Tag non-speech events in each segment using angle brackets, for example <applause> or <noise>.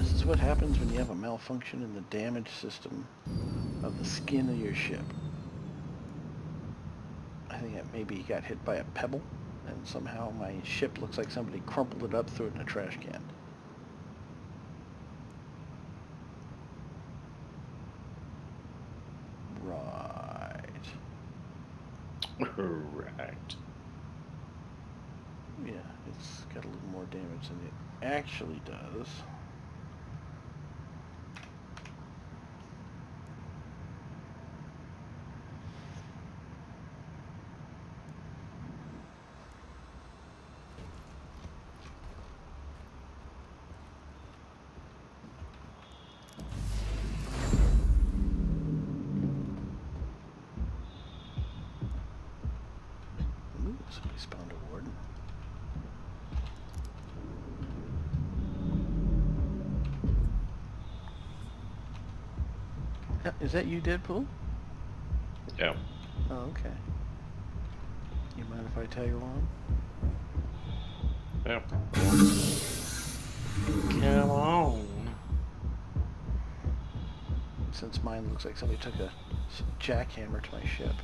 This is what happens when you have a malfunction in the damage system of the skin of your ship. I think that maybe got hit by a pebble and somehow my ship looks like somebody crumpled it up, threw it in a trash can. Right. Right. Yeah, it's got a little more damage than it actually does. Ooh, somebody spawned a warden. Uh, Is that you, Deadpool? Yeah. Oh, okay. You mind if I tag along? Yeah. Come on. Since mine looks like somebody took a jackhammer to my ship.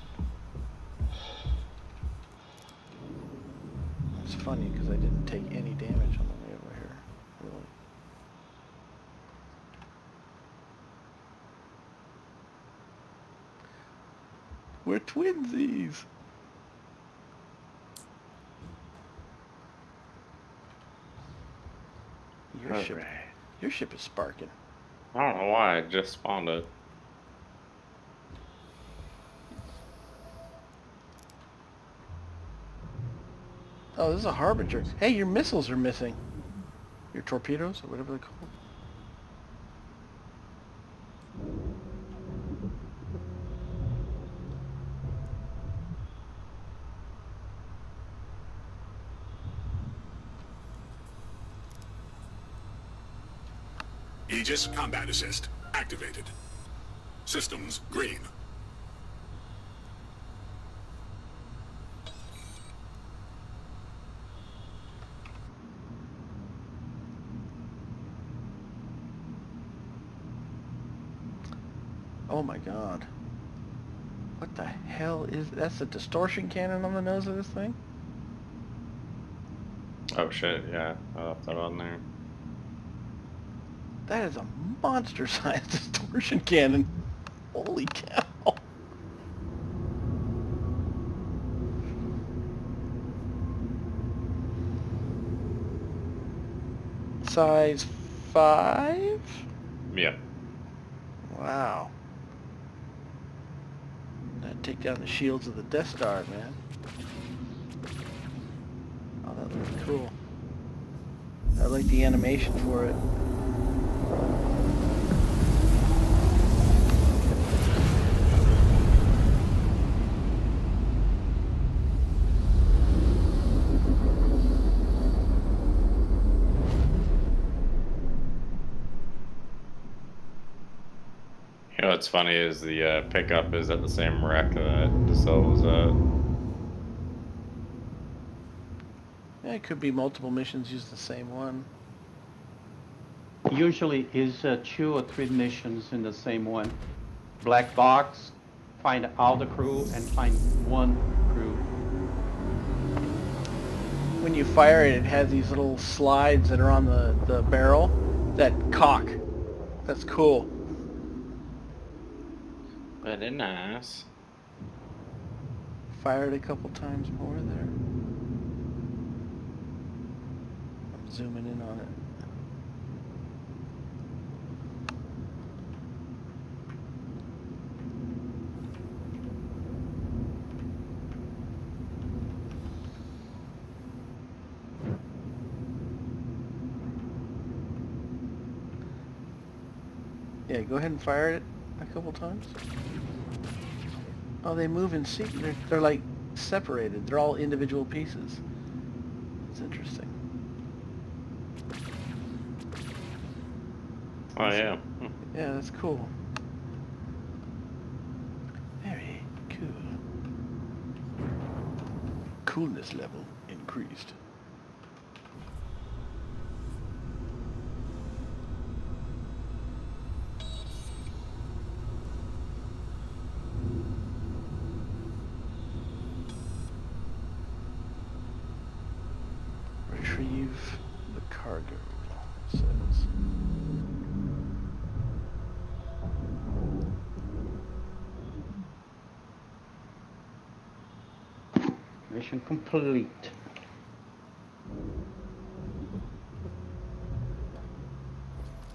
It's funny because I didn't take any damage on the way over here. Really. We're twinsies! Your ship, Alright. your ship is sparking. I don't know why I just spawned it. Oh, this is a harbinger. Hey, your missiles are missing. Your torpedoes, or whatever they're called. Aegis Combat Assist activated. Systems green. Oh my god. What the hell is... That's a distortion cannon on the nose of this thing? Oh shit, yeah. I left that on there. That is a monster-sized <laughs> distortion cannon. Holy cow. Size 5? Yeah. Wow. That'd take down the shields of the Death Star, man. Oh, that looks cool. I like the animation for it. What's funny is the uh, pickup is at the same wreck that Decel was at. Yeah, it could be multiple missions use the same one. Usually is uh, two or three missions in the same one. Black box, find all the crew and find one crew. When you fire it, it has these little slides that are on the, the barrel that cock. That's cool. Very nice. Fired a couple times more there. I'm zooming in on it. Yeah, go ahead and fire it a couple times. Oh, they move in sync. They're, they're like separated. They're all individual pieces. It's interesting. Oh yeah. Hmm. Yeah, that's cool. Very cool. Coolness level increased. Retrieve the cargo, it says. Mission complete.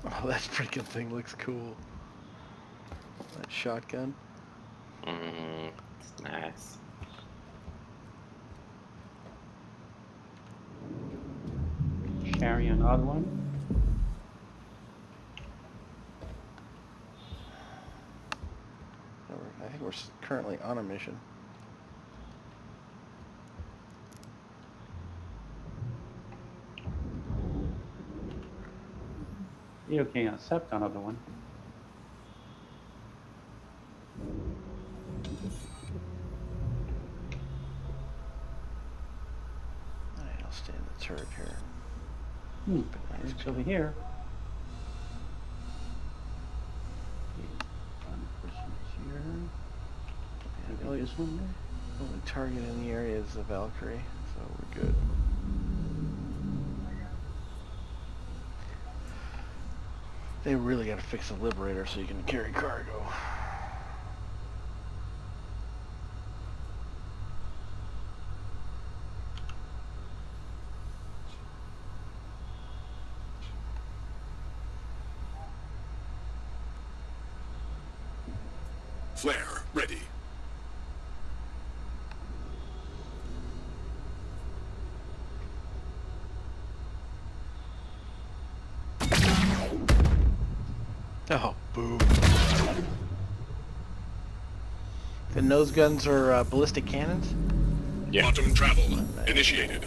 Oh, <laughs> that freaking thing looks cool. That shotgun. Mm, it's nice. Sharing another one. I think we're currently on a mission. You can accept another one. Alright, I'll stay in the turret here. Hmm. Nice It's over here. Here. The one there? only target in the area is the Valkyrie, so we're good. They really gotta fix the Liberator so you can carry cargo. Flare ready. Oh, boo. The nose guns are uh, ballistic cannons? Yeah. Quantum travel initiated.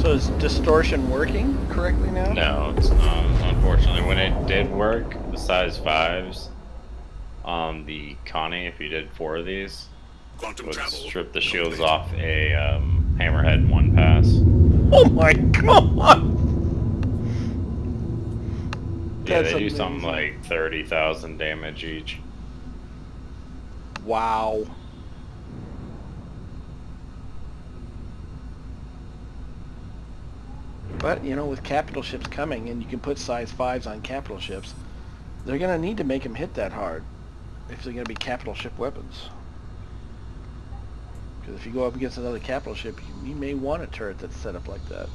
So is distortion working correctly now? No, it's not. Unfortunately, when it did work, the size fives, um, the Connie, if you did four of these, Quantum would travel. strip the shields off a um, hammerhead in one pass. Oh my god! Yeah, That's they do something like thirty thousand damage each. Wow. But, you know, with capital ships coming, and you can put size 5s on capital ships, they're going to need to make them hit that hard if they're going to be capital ship weapons. Because if you go up against another capital ship, you, you may want a turret that's set up like that.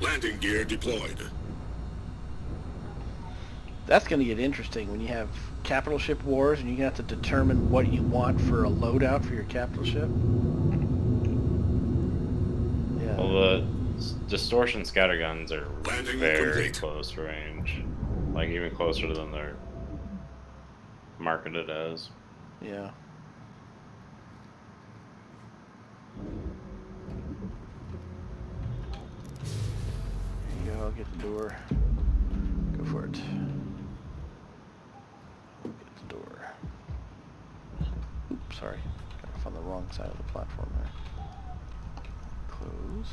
Landing gear deployed. That's going to get interesting when you have capital ship wars and you're going to have to determine what you want for a loadout for your capital ship. Yeah. Well, the distortion scatter guns are Landing very complete. close range, like even closer than they're marketed as. Yeah. There you go, I'll get the door. Go for it. Get the door. Oops, sorry. Got off on the wrong side of the platform there. Close.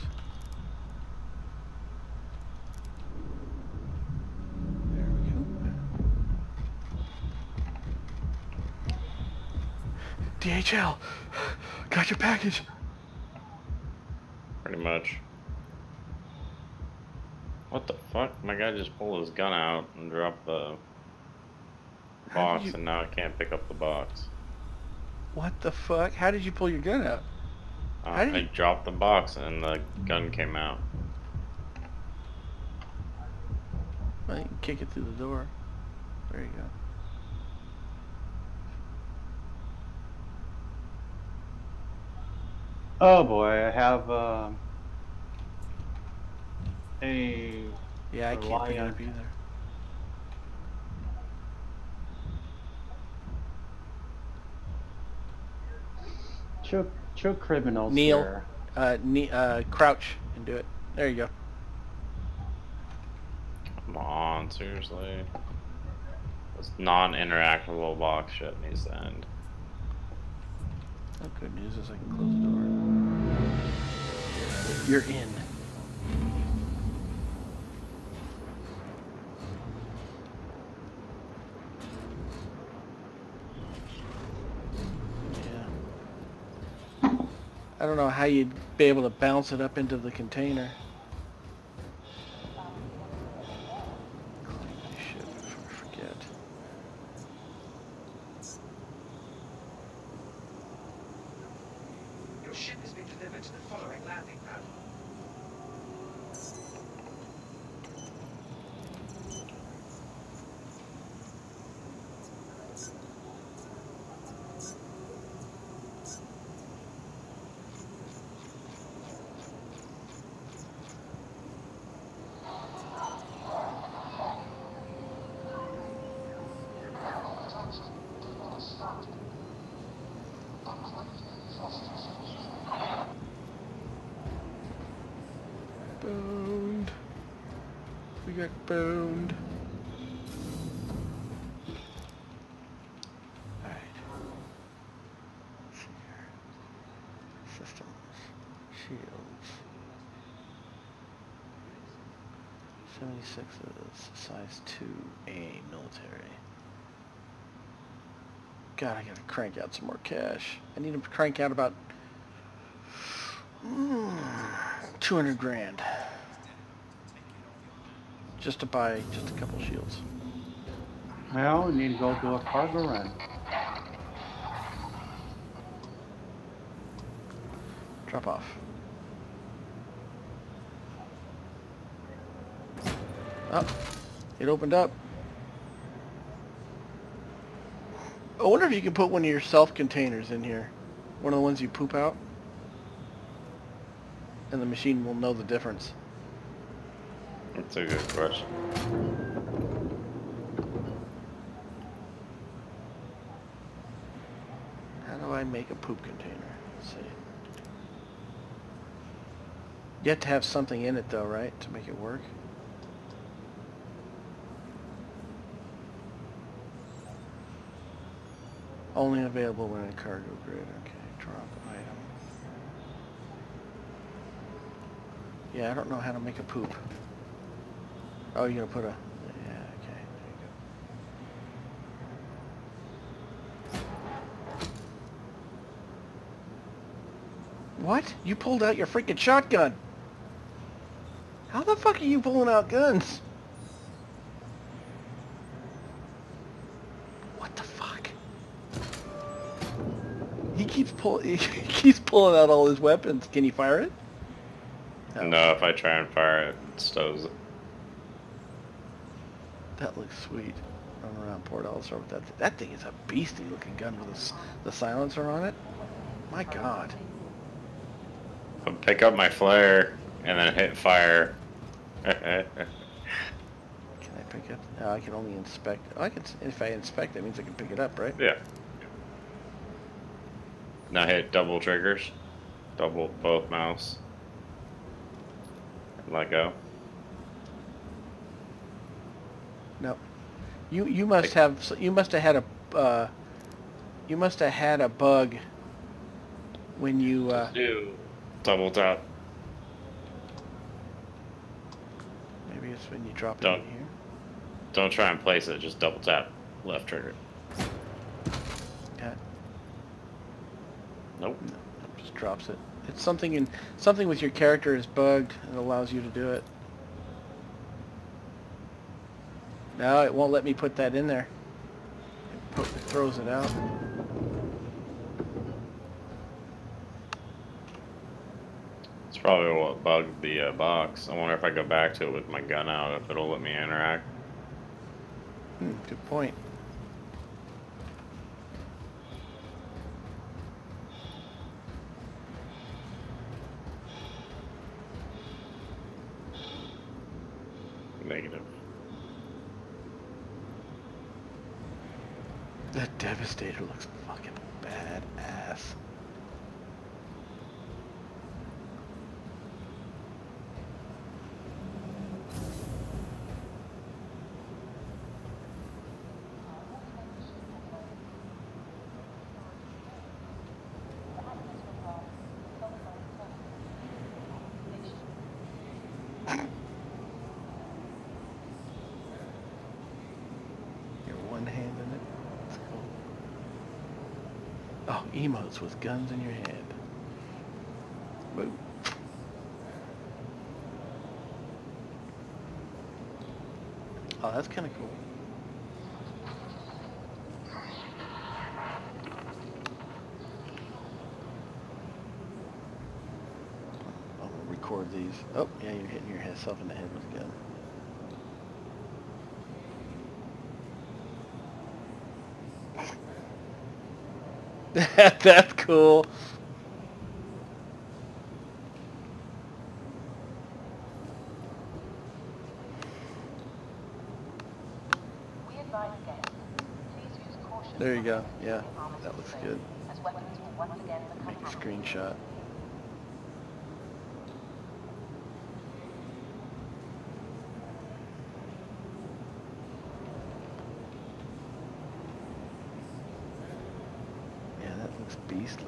There we go. DHL! Got your package! Pretty much. What the fuck? My guy just pulled his gun out and dropped the box, you- and now I can't pick up the box. What the fuck? How did you pull your gun out? Uh, I you- dropped the box, and the gun came out. I can kick it through the door. There you go. Oh boy, I have uh, a Yeah, I can't pick it Reliant. up either. two two criminals Neil. here. Uh, ne- uh, crouch and do it. There you go. Come on, seriously. This non-interactable box shit needs to end. Oh, good news is I can close the door. You're in. Yeah. I don't know how you'd be able to bounce it up into the container. Shit, before I forget. Your ship has been delivered to the following landing pad. Boned. We got boned. Alright. Let's see here. Systems. Shields. 76 is size 2A military. God, I gotta crank out some more cash. I need to crank out about mm, 200 grand. Just to buy just a couple shields. Well, we need to go do a cargo run. Drop off. Oh, it opened up. I wonder if you can put one of your self-containers in here. One of the ones you poop out. And the machine will know the difference. That's a good question. How do I make a poop container? Let's see. You have to have something in it though, right? To make it work? Only available when in cargo grid. Okay, drop item. Yeah, I don't know how to make a poop. Oh, you're gonna put a... Yeah, okay, there you go. What? You pulled out your freaking shotgun. How the fuck are you pulling out guns? Pull <laughs> he keeps pulling out all his weapons. Can you fire it? No, if I try and fire it, it stows it. That looks sweet. Run around Port Olisar with that. That thing is a beastly looking gun with the, the silencer on it. My god. I'll pick up my flare and then hit fire. <laughs> Can I pick it? No, I can only inspect. I can. If I inspect, that means I can pick it up, right? yeah. Now hit double triggers. Double both mouse. And let go. No. You you must have you must have had a uh, you must have had a bug when you uh, Do. Double tap. maybe it's when you drop it Don't. in here. Don't try and place it, just double tap left trigger. Yeah, Nope. no, just drops it. It's something in something with your character is bugged and allows you to do it. No, it won't let me put that in there. It, it throws it out. It's probably what bugged the uh, box. I wonder if I go back to it with my gun out, if it'll let me interact. Hmm, good point. Negative. That Devastator looks fucking badass. With guns in your head. Oh, that's kind of cool. Gonna record these. Oh, yeah, you're hitting yourself in the head with a gun. <laughs> That's cool. We advise guests, please use caution. There you go. Yeah, that looks good. As weapons will once again become Make a screenshot. Yeah, that looks beastly.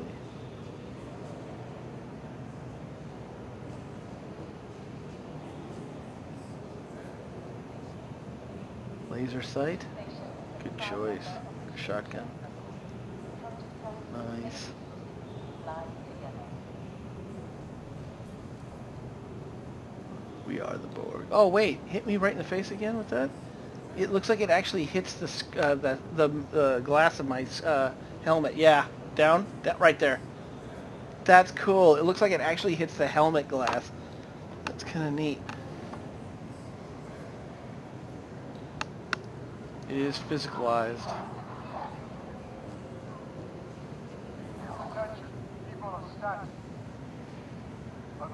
Laser sight? Good choice. Shotgun. Nice. We are the Borg. Oh wait, hit me right in the face again with that? It looks like it actually hits the uh, the the uh, glass of my uh, helmet. Yeah, down, that right there. That's cool. It looks like it actually hits the helmet glass. That's kind of neat. It is physicalized.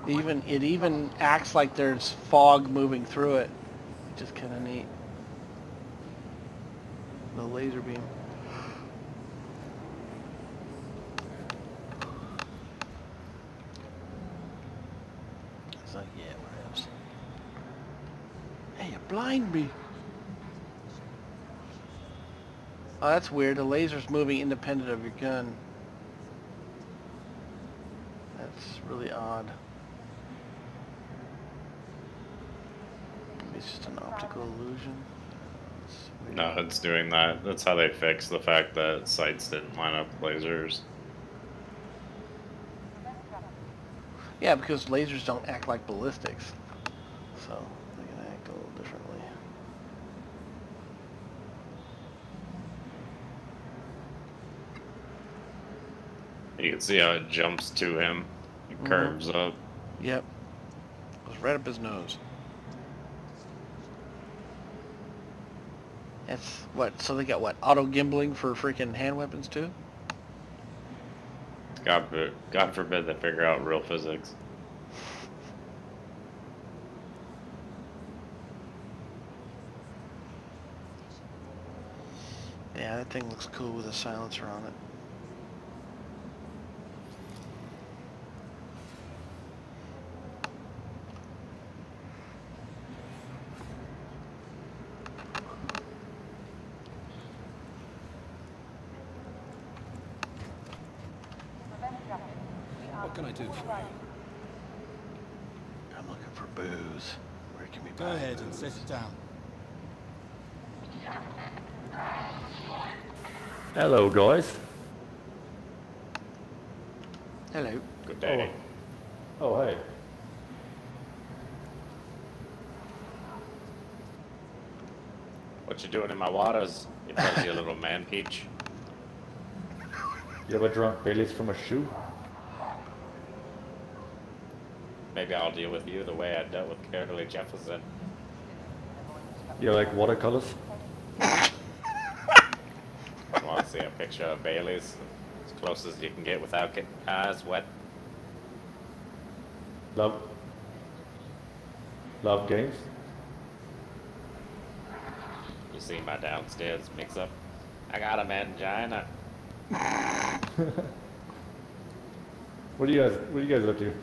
Even it even acts like there's fog moving through it, which is kind of neat. The laser beam. It's like, yeah, whatevs. Hey, me. Oh, that's weird. The laser's moving independent of your gun. That's really odd. Maybe it's just an optical illusion. No, it's doing that. That's how they fix the fact that sights didn't line up with lasers. Yeah, because lasers don't act like ballistics. So they can act a little differently. You can see how it jumps to him. It Mhm. curves up. Yep. Goes right up his nose. That's what, so they got what, auto gimbling for freaking hand weapons too? God, God forbid they figure out real physics. Yeah, that thing looks cool with a silencer on it. What can I do for you? I'm looking for booze. Where can we Go buy ahead and booze? set it down. Hello, guys. Hello. Good day. Oh, oh, hey. What you doing in my waters, you fuzzy little man peach? You ever drunk Bailey's from a shoe? Maybe I'll deal with you the way I dealt with Kimberly Jefferson. You like watercolors? Want to see a picture of Bailey's? As close as you can get without getting eyes wet. Love. Love games? You see my downstairs mix up? I got a mangina. <laughs> What do you guys? What do you guys up to?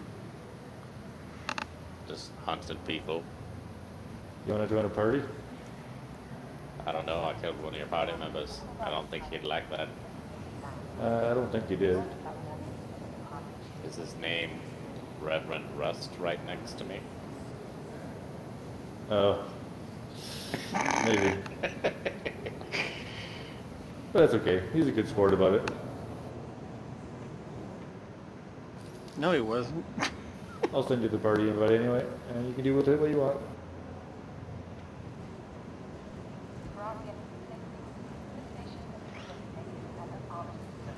Just hunting people. You want to join a party? I don't know, I killed one of your party members. I don't think he'd like that. Uh, I don't think he did. Is his name Reverend Rust right next to me? Oh. Maybe. <laughs> But that's okay. He's a good sport about it. No, he wasn't. I'll send you the party invite anyway, and you can do with it what you want. Bravo getting safely. This station has been designated as an armament zone.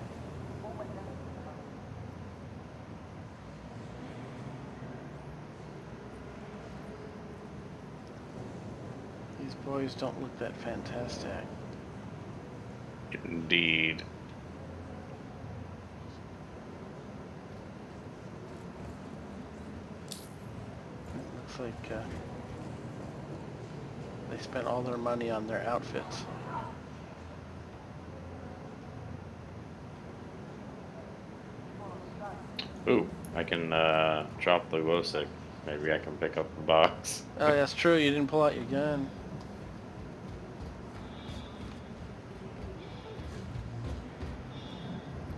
All windows closed. Boys don't look that fantastic. Indeed. It looks like uh, they spent all their money on their outfits. Ooh, I can uh, drop the Wosik. Maybe I can pick up the box. Oh, that's true. You didn't pull out your gun.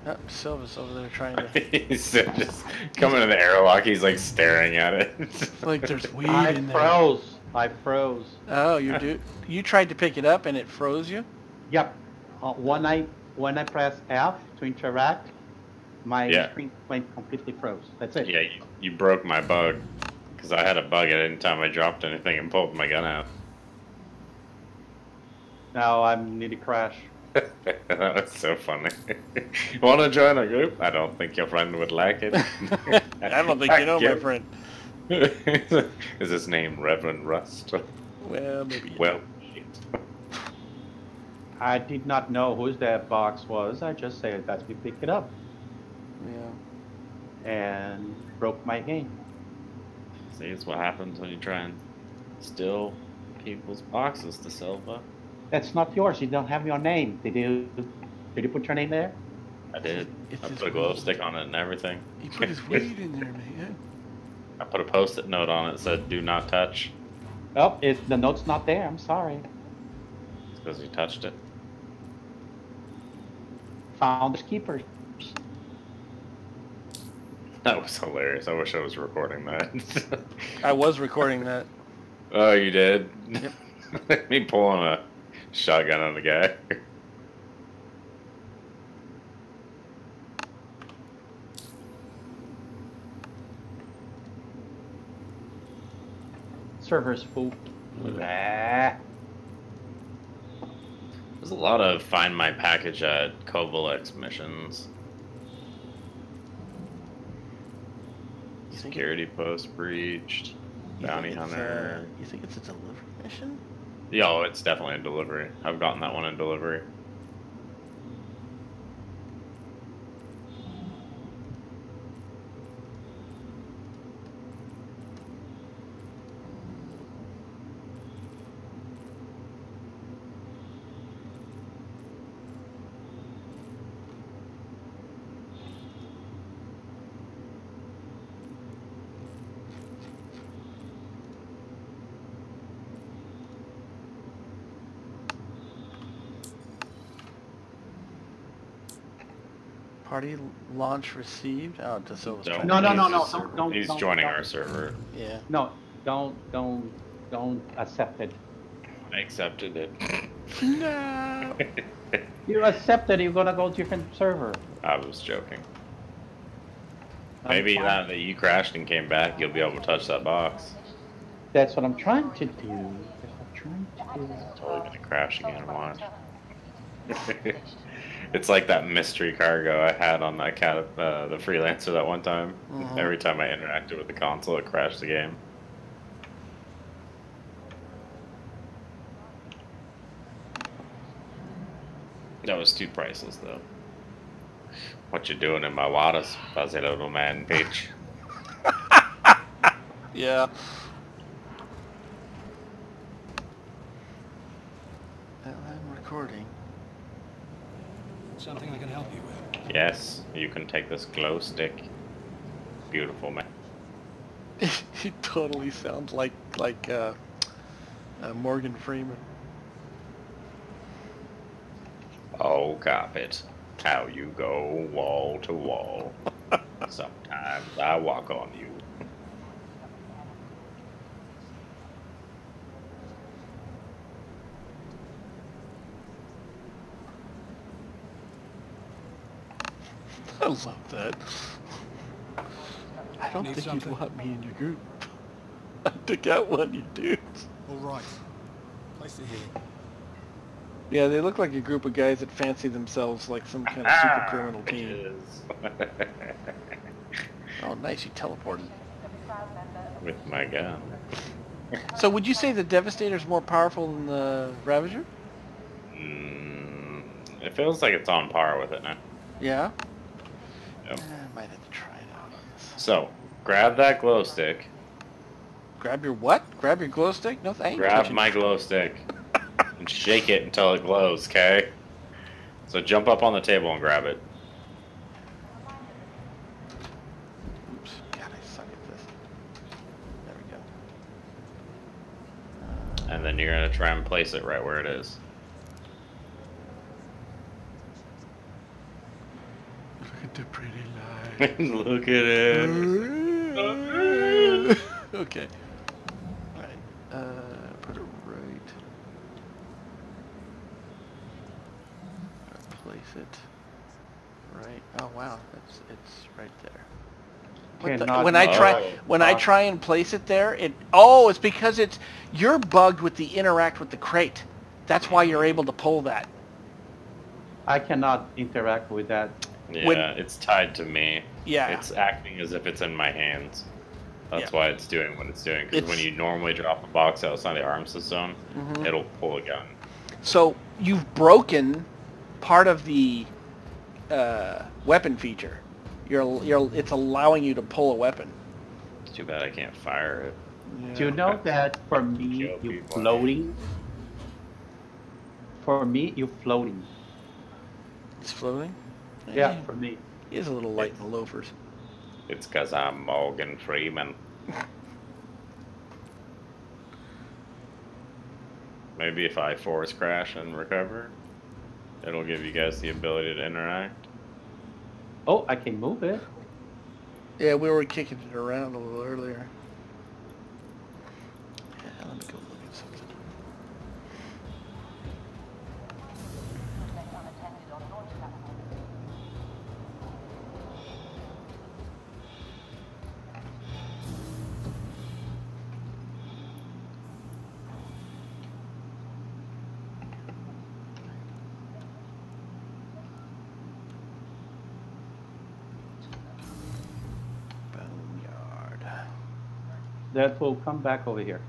Oh, Silva's over there trying to. <laughs> he's just coming to the airlock. He's like staring at it. <laughs> like there's weed I in there. froze. I froze. Oh, you do. You tried to pick it up and it froze you. Yep. Uh, when I when I press F to interact, my Yeah. screen went completely froze. That's it. yeah, you, you broke my bug. Because I had a bug at any time I dropped anything and pulled my gun out. Now I'm to crash. That was so funny. <laughs> Want to join a group? I don't think your friend would like it. <laughs> I don't think you know my friend. <laughs> Is his name Reverend Rust? Well, maybe. Well, shit. I did not know whose that box was. I just said that we pick it up Yeah. and broke my game. See, it's what happens when you try and steal people's boxes to Silva. That's not yours. You don't have your name. Did you? Did you put your name there? I did. It's I put a glow weed. stick on it and everything. He put his weed in there, man. <laughs> I put a post-it note on it that said "Do not touch." Oh, it, the note's not there. I'm sorry. It's because you touched it. Founders keepers. <laughs> That was hilarious. I wish I was recording that. <laughs> I was recording that. oh, you did? Me pulling a shotgun on the guy. Server's full. Ah. There's a lot of find my package at Covalex missions. Security post breached. you Bounty think it's a- hunter. you think it's a delivery mission? Yo, it's definitely a delivery. I've gotten that one in delivery. Party launch received. Oh, De Silva's Don't- trying No, no, no, no, don't- don't- He's don't- joining don't. our server. Yeah. No, don't, don't, don't accept it. I accepted it. No. <laughs> You accept it, you're gonna go to different server. I was joking. I'm Maybe fine. now that you crashed and came back, you'll be able to touch that box. That's what I'm trying to do. That's what I'm trying to do. Totally gonna crash again. Watch. <laughs> it's like that mystery cargo I had on that cat, uh, the freelancer that one time. Mhm. Every time I interacted with the console, it crashed the game. That was too priceless, though. What you doing in my waters, fuzzy little man, Peach? <laughs> Yeah. I'm recording. Something I can help you with. Yes, you can take this glow stick. Beautiful, man. <laughs> he totally sounds like like uh, uh, Morgan Freeman. Oh, carpet, how you go wall to wall. <laughs> Sometimes I walk on you. I love that. I don't Need think something? you'd want me in your group. <laughs> I took out one you dudes. All right. Place it here. Yeah, they look like a group of guys that fancy themselves like some kind of super criminal team. Bitches. <laughs> Oh, nice, you teleported. With my gun. So would you say the Devastator's more powerful than the Ravager? Mm, it feels like it's on par with it now. Yeah? Yep. I might have to try it out. So, grab that glow stick. Grab your what? Grab your glow stick? No, thank you. Grab my glow stick. and shake it until it glows, okay? So jump up on the table and grab it. Oops. God, I suck at this. There we go. And then you're gonna try and place it right where it is. Look at the pretty light. <laughs> Look at it. <laughs> okay. Right. Uh, put it right. Place it. Right. Oh wow, it's it's right there. The- when I try Oh, when I try and place it there, it oh, it's because it's you're bugged with the interact with the crate. That's why you're able to pull that. I cannot interact with that. Yeah, When- it's tied to me. Yeah. It's acting as if it's in my hands. That's Yeah. why it's doing what it's doing. Because when you normally drop a box outside the arm system, Mhm. it'll pull a gun. So you've broken part of the uh, weapon feature. You're, you're, it's allowing you to pull a weapon. It's too bad I can't fire it. Do you know that for me, you people. floating? For me, you're floating. It's floating? Yeah, for me. He is a little light in the loafers. It's because I'm Morgan Freeman. <laughs> Maybe if I force crash and recover, it'll give you guys the ability to interact. Oh, I can move it. Yeah, we were kicking it around a little earlier. Yeah, let me go look at something. Suspect unattended on launch platform. Boneyard. That will come back over here.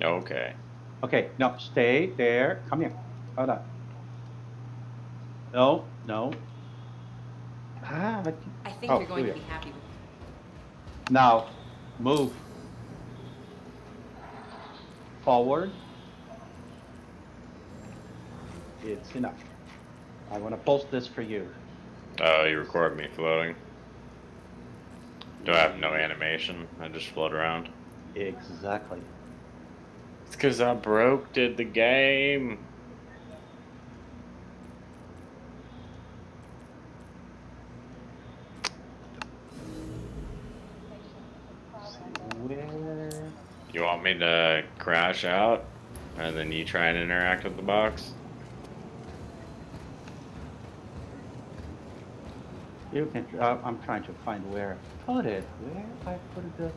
Okay. Okay, no, stay there. Come here. Hold on. No, no. Ah, but- I think Oh, you're going to yeah. be happy now, move. Forward. It's enough. I want to post this for you. Oh, you record me floating. Do I have no animation? I just float around. Exactly. It's because I broke did the game. You want me to crash out, and then you try and interact with the box? You can. Uh, I'm trying to find where I put it. Where I put the.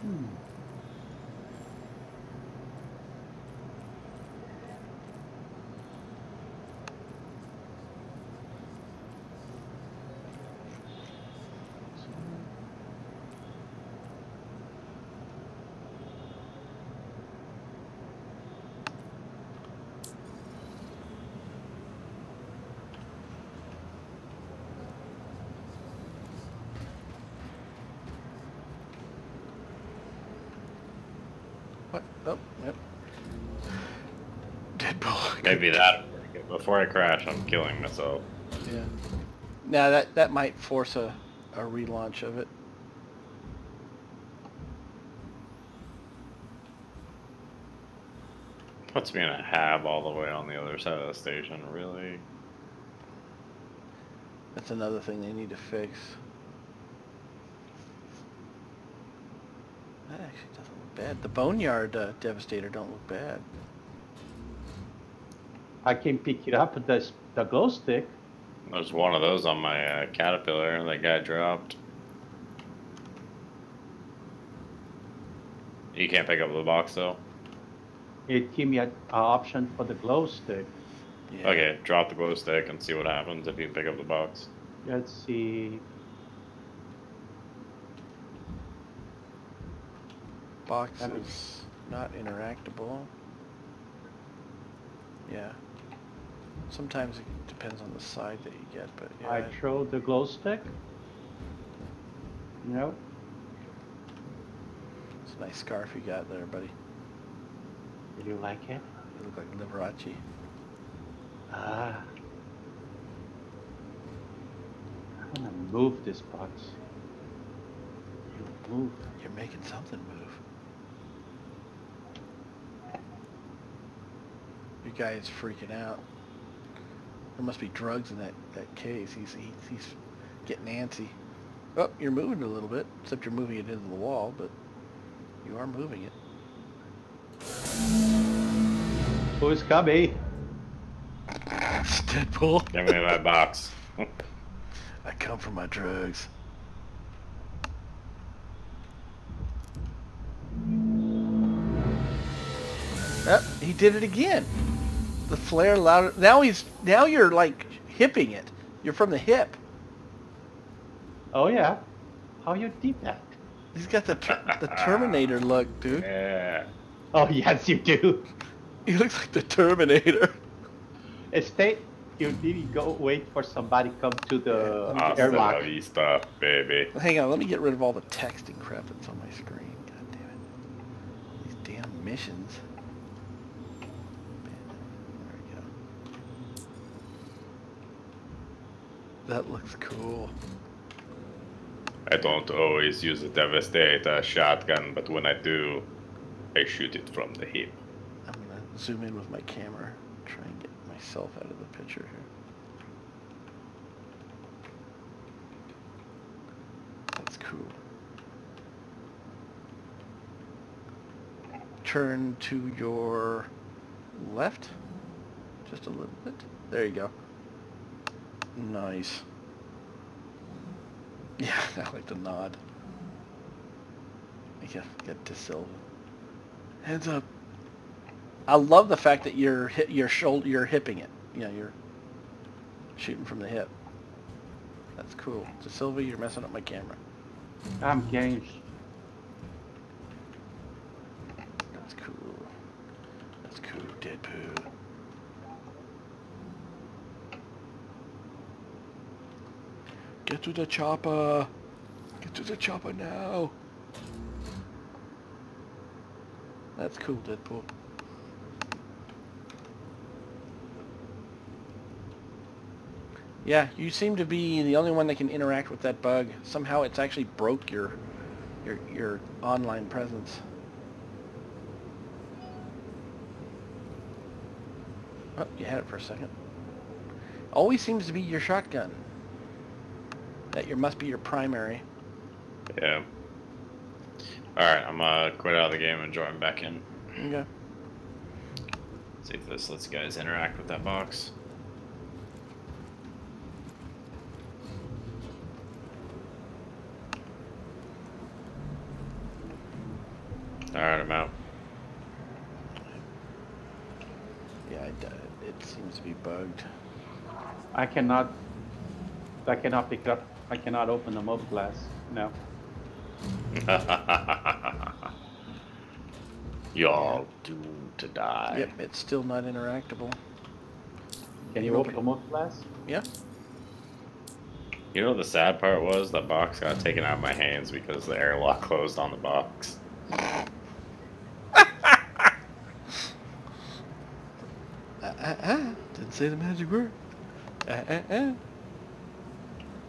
Hmm. What? Oh, yep. Deadpool. Maybe that. Before I crash, I'm killing myself. Yeah. Now that that might force a, a relaunch of it. Puts me in a hab all the way on the other side of the station. Really? That's another thing they need to fix. That actually doesn't look bad. The Boneyard uh, Devastator don't look bad. I can pick it up, the, the glow stick. There's one of those on my uh, caterpillar that guy dropped. You can't pick up the box though. It gave me an option for the glow stick. Yeah. Okay, drop the glow stick and see what happens if you pick up the box. Let's see. Box is not interactable. Yeah. Sometimes it depends on the side that you get, but yeah. I throw the glow stick. No. It's a nice scarf you got there, buddy. Do you like it? You look like Liberace. Ah. I'm gonna move this box. You move. You're making something move. You guys freaking out. There must be drugs in that, that case. He's, he's, he's getting antsy. Oh, you're moving a little bit, except you're moving it into the wall, but you are moving it. Who's coming? It's Deadpool. Give me that box. I come for my drugs. Yep, he did it again. The flare louder. Now he's now you're like hipping it. You're from the hip. Oh yeah. How you did that? He's got the the Terminator look, dude. yeah. Oh yes, you do. He looks like the Terminator. Stay. You need to go wait for somebody come to the Hasta airlock. la vista, baby. Hang on, let me get rid of all the texting crap that's on my screen. God damn it. These damn missions. There we go. That looks cool. I don't always use a Devastator shotgun, but when I do, I shoot it from the hip. I'm gonna zoom in with my camera, try and get myself out of the picture here. That's cool. Turn to your left, just a little bit. There you go. Nice. <laughs> Yeah, I like the nod. I Yeah, get to Silva. Heads up. I love the fact that you're hit your shoulder, you're hipping it. You know, you're shooting from the hip. That's cool. So Sylvie, you're messing up my camera. I'm engaged. That's cool. That's cool, Deadpool. Get to the chopper. Get to the chopper now. That's cool, Deadpool. Yeah, you seem to be the only one that can interact with that bug. Somehow it's actually broke your your your online presence. Oh, you had it for a second. Always seems to be your shotgun. That your must be your primary. Yeah. Alright, I'm gonna quit out of the game and join back in. Okay. See if this lets you guys interact with that box. Alright, I'm out. Yeah, it, uh, it seems to be bugged. I cannot. I cannot pick up. I cannot open the mode glass. No. <laughs> Y'all doomed to die. Yep, it's still not interactable. Can you you open open the mode glass? Yeah. You know the sad part was? The box got taken out of my hands because the airlock closed on the box. Uh, uh, uh. Didn't say the magic word. Uh, uh, uh.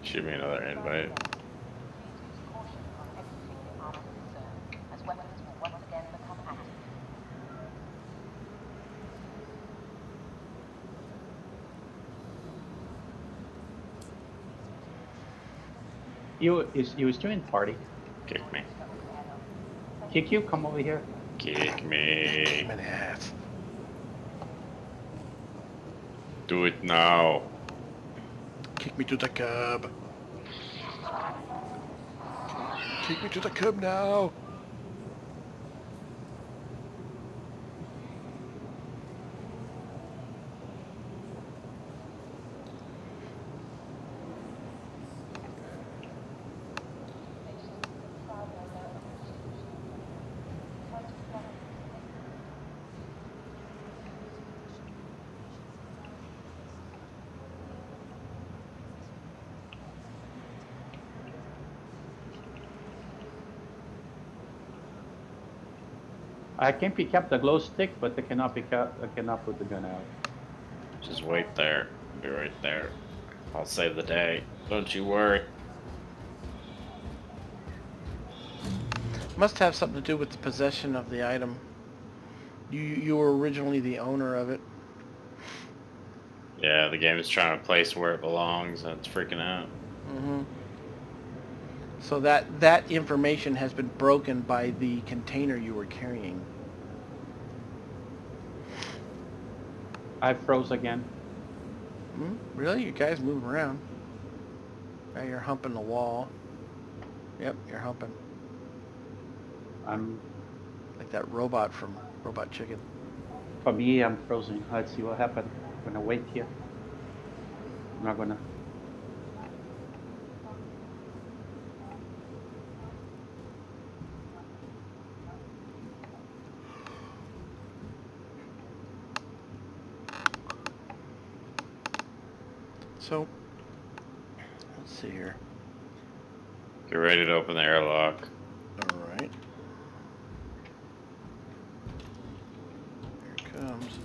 Shoot me another invite. Please use caution on exiting the armistice zone, as weapons will once again become active. You is you was doing party. Kick me. Kick you? come over here. Kick me. My ass. Do it now. Kick me to the cub. Kick me to the cub now. I can pick up the glow stick, but I cannot pick up. I cannot put the gun out. Just wait there. Be right there. I'll save the day. Don't you worry. Must have something to do with the possession of the item. You you were originally the owner of it. Yeah, the game is trying to place where it belongs and it's freaking out. hmm So that that information has been broken by the container you were carrying. I froze again. Hmm? Really? You guys moving around? Now you're humping the wall. Yep, you're humping I'm like that robot from Robot Chicken. for me. I'm frozen. Let's see what happened. I'm gonna wait here. I'm not gonna. So let's see here. Get ready to open the airlock. All right. Here it comes.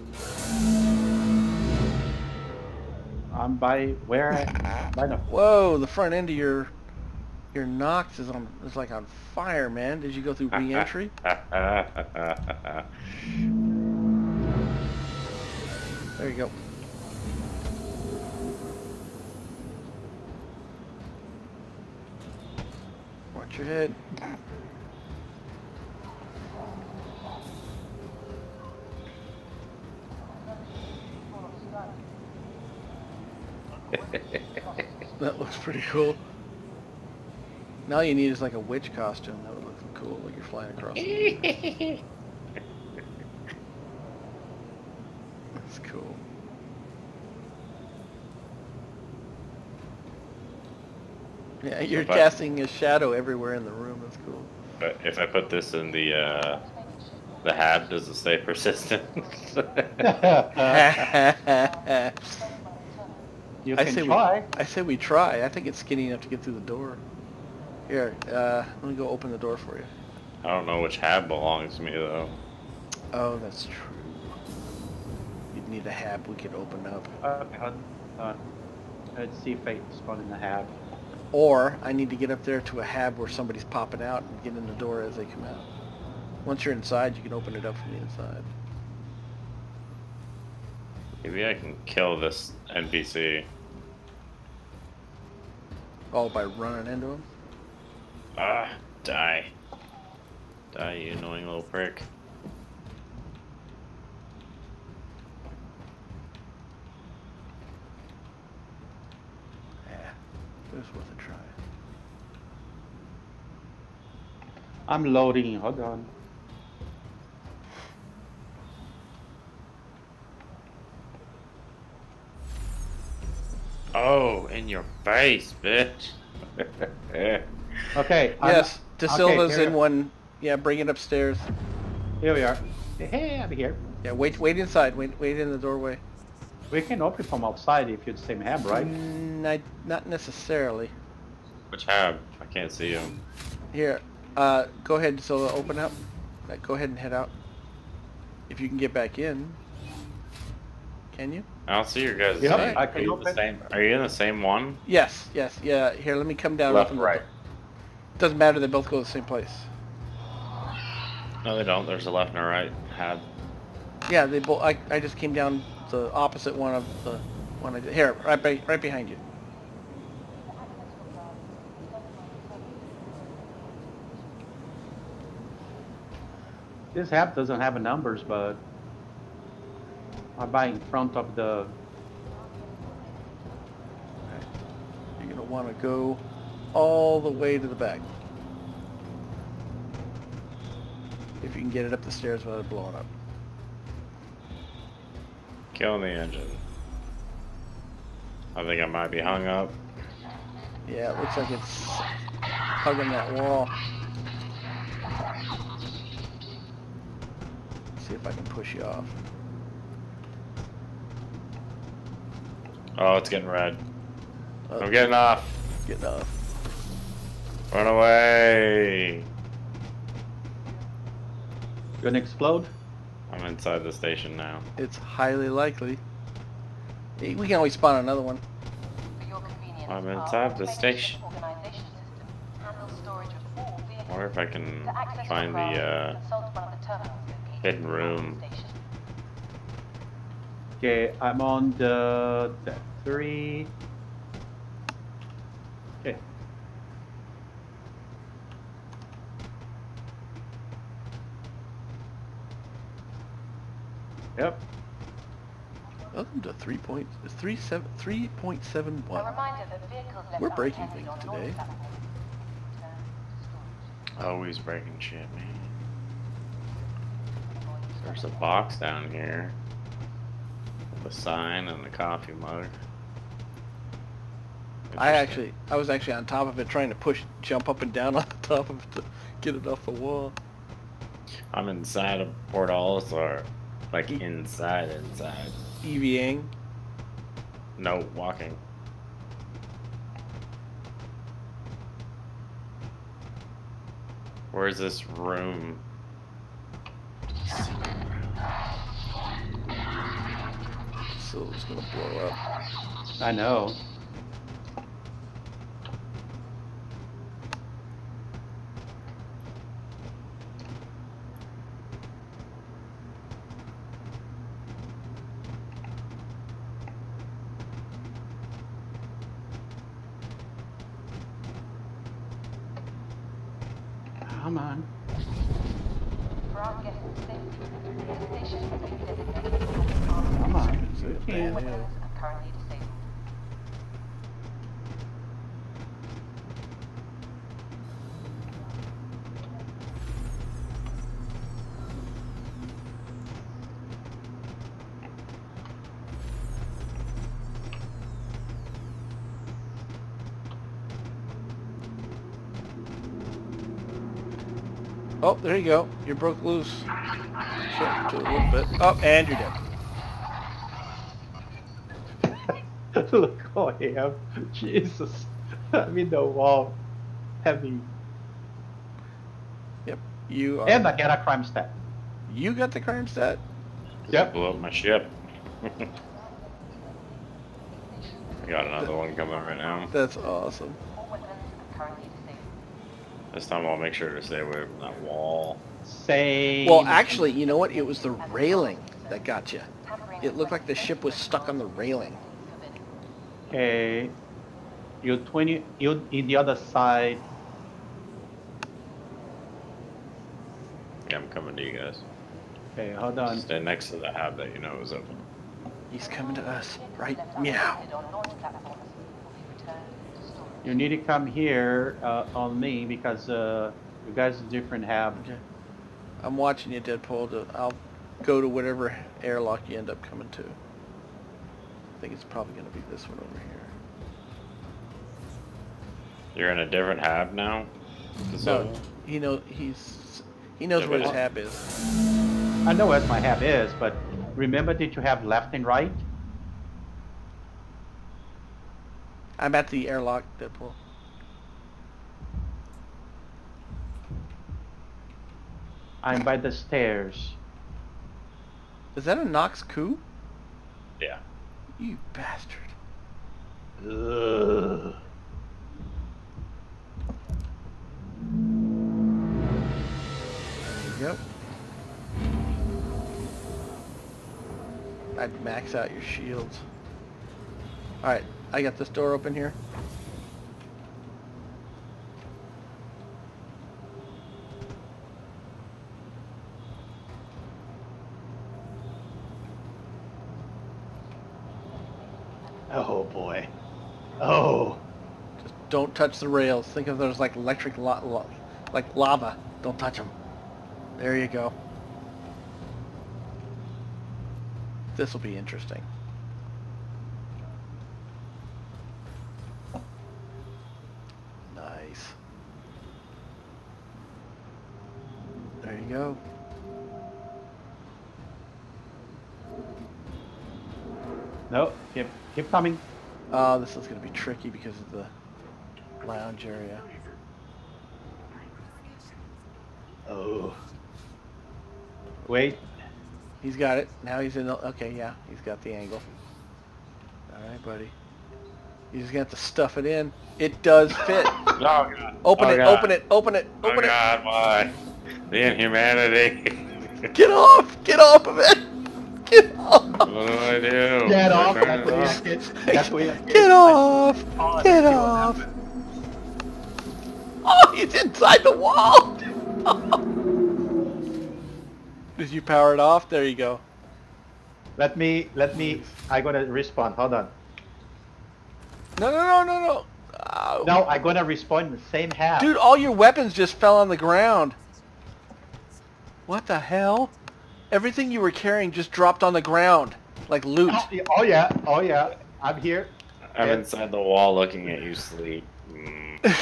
I'm by where? I, <laughs> by the. Whoa! The front end of your your Nox is on is like on fire, man. Did you go through re-entry? <laughs> There you go. Watch your head. <laughs> That looks pretty cool. Now you need is like a witch costume. That would look cool, like you're flying across. <laughs> That's cool. Yeah, you're If casting a shadow everywhere in the room. That's cool. but if I put this in the uh, the hab, does it stay persistent? <laughs> you I can say try. we. I say we try. I think it's skinny enough to get through the door. Here, uh, let me go open the door for you. I don't know which hab belongs to me though. Oh, that's true. You'd need a hab we could open up. Uh, hold on. Let's see if I spawn in the hab. Or I need to get up there to a hab where somebody's popping out and get in the door as they come out. Once you're inside, you can open it up from the inside. Maybe I can kill this NPC. All by running into him? Ah, die. Die, you annoying little prick. Yeah, it was worth a try. I'm loading. Hold on. Oh, in your face, bitch. <laughs> Okay. Yes, De Silva's here- in one. Yeah, bring it upstairs. Here we are. Hey, I'm here. Yeah, wait, wait inside. Wait, wait in the doorway. We can open from outside if you're the same hab, right? Mm, I, not necessarily. Which hab? I can't see him. Here, uh, go ahead, De Silva. Open up. Uh, go ahead and head out. If you can get back in. Can you? I don't see your guys. Yep, name. I Are can you open. the same? Are you in the same one? Yes, yes, yeah. Here, let me come down. Left, open the- right. Doesn't matter. They both go to the same place. No, they don't. There's a left and a right hab. Yeah, they both. I, I just came down the opposite one of the one I did. Here, right, be, right behind you. This app doesn't have a numbers, but I buy in front of the. Okay. You're gonna want to go all the way to the back if you can get it up the stairs without it blowing up. Killing the engine. I think I might be hung up. Yeah, it looks like it's hugging that wall. Push you off. Oh, it's getting red. Oh, I'm getting off. Getting off. Run away. Gonna explode? I'm inside the station now. It's highly likely. We can always spawn another one. For your convenience, I'm inside the station. Organization system handles storage of all vehicles. I wonder if I can find the uh, consult one of the terminals located hidden room. Okay, I'm on the, the three. Okay. Yep. Welcome to three point three seven three point seven A one. reminder that vehicles We're breaking things today. oil platform return to storage. Always breaking shit, man. There's a box down here. With a sign and a coffee mug. I actually, I was actually on top of it trying to push, jump up and down <laughs> on the top of it to get it off the wall. I'm inside of Port or like inside, inside. EVAing. No, walking. Where's this room? So it's gonna blow up. I know. Come on. For our guests' safety, the station has been designated as a park. Come on. So, You All yeah. can. windows are currently disabled. Oh, there you go. You broke loose. Shit, to a little bit. Oh, and you're dead. <laughs> Look how I am. Jesus. <laughs> I'm in the wall. Heavy. Yep. You are. And I get a crime stat. You got the crime stat. Yep. Blew up my ship. <laughs> I got another one coming right now. That's awesome. All weapons are currently disabled. This time I'll make sure to stay away from that wall. Same. Well, actually, you know what? It was the railing that got you. It looked like the ship was stuck on the railing. Forbidden. Okay. You 20, you're in the other side. Yeah, I'm coming to you guys. Okay, hold on. Stay next to the hab that you know is open. He's coming to us. Right Left meow. unattended on launch platforms will be returned to storage. You need to come here uh, on me because uh, you guys are different have. Okay. I'm watching you, Deadpool. To, I'll go to whatever airlock you end up coming to. I think it's probably going to be this one over here. You're in a different hab now? No, So, he know he's he knows Yeah, where his hab is. I know where my hab is, but remember that you have left and right? I'm at the airlock, Deadpool. I'm by the stairs. Is that a Nox Kue? yeah. You bastard. Ugh. Yep. I'd max out your shields. Alright, I got this door open here. Oh boy. Oh. Just don't touch the rails. Think of those like electric, la- la- like lava. Don't touch them. There you go. This will be interesting. Nice. There you go. No, keep keep coming. Oh, this is going to be tricky because of the lounge area. Oh. Wait. He's got it. Now he's in the... Okay, yeah. He's got the angle. Alright, buddy. You just got to have to stuff it in. It does fit. <laughs> Oh god. Open Oh, it, God. open it, open it, Oh open it. god, why? The inhumanity. Get off! Get off of it! Get off! what do I do? Get off. That's you off. get. That's you Get off! Oh, Get off! Oh, he's inside the wall! <laughs> Did you power it off? There you go. Let me. Let me. I gotta respawn. Hold on. No, no, no, no, no. Oh. No, I gonna respawn in the same half. Dude, all your weapons just fell on the ground. What the hell? Everything you were carrying just dropped on the ground. Like loot. Oh, yeah, oh yeah. Oh yeah. I'm here. I'm Yeah. inside the wall looking at you sleep. Mm.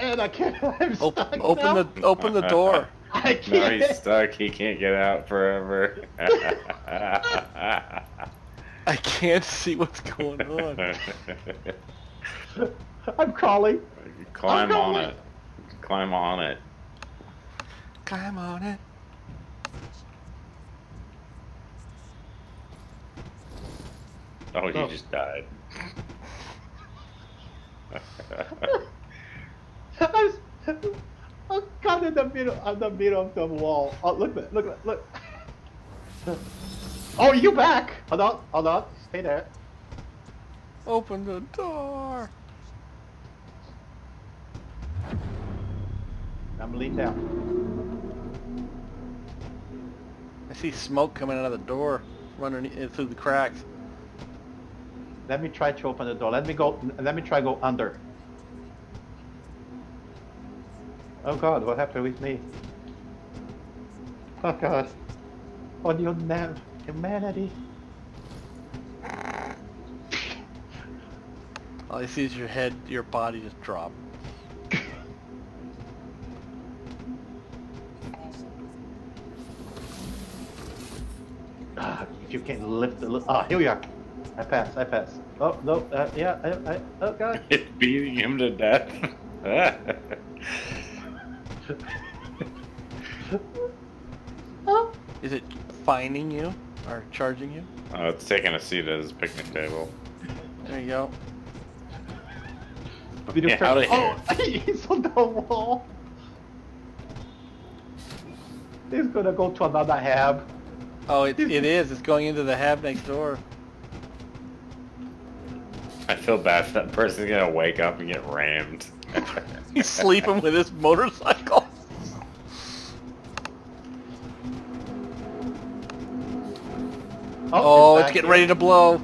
And I can't. I'm Open, stuck open now. the open the door. <laughs> I No, can't. he's stuck. He can't get out forever. <laughs> I can't see what's going on. <laughs> I'm crawling. Climb I'm on it. Climb on it. Climb on it. Oh, he Oh. just died. <laughs> I'm, I'm caught in the middle, on the middle of the wall. Oh, look, look, look, look. <laughs> Oh, you back? Hold on, hold on. Stay there. Open the door. I'm leaning down. I see smoke coming out of the door, running in through the cracks. Let me try to open the door. Let me go. Let me try go under. Oh God, what happened with me? Oh God. On your na- humanity. All I see is your head, your body just drop. If you can lift the. li- Ah, here we are. I pass. I pass. Oh no. Uh, yeah. I, I, oh God. <laughs> It's beating him to death. Oh. <laughs> Is it finding you or charging you? oh, it's taking a seat at his picnic table. There you go. Video Yeah, fir- outta oh, <laughs> he's on the wall. He's gonna go to another hab. Oh, it, it is. It's going into the hab next door. I feel bad for that person's gonna wake up and get rammed. <laughs> He's sleeping with his motorcycle. Oh, it's back getting here. ready to blow.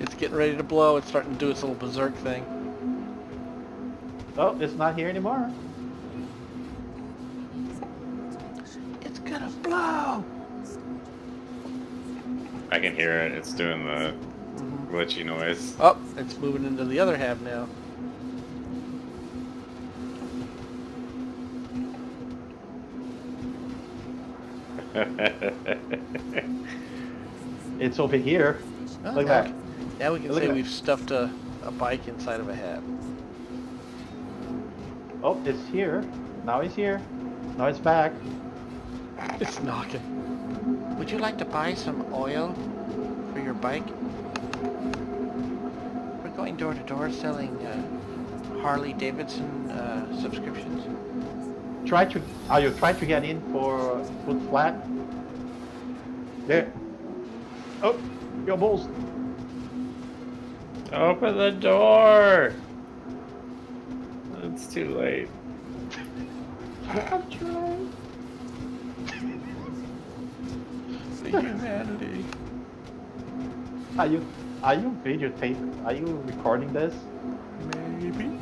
It's getting ready to blow. It's starting to do its little berserk thing. Oh, it's not here anymore. I can hear it. It's doing the glitchy noise. Oh, it's moving into the other half now. <laughs> It's over here. Oh, Look now, we that. can- now we can Look say we've stuffed a, a bike inside of a hat. Oh, it's here. Now it's here. Now it's back. <laughs> It's knocking. Would you like to buy some oil for your bike? We're going door to door selling uh, Harley Davidson uh, subscriptions. Try to. Are you trying to get in for foot flat? There. Oh, your balls. Open the door! It's too late. <laughs> I'm trying. The humanity. Are you are you videotape? Are you recording this? Maybe.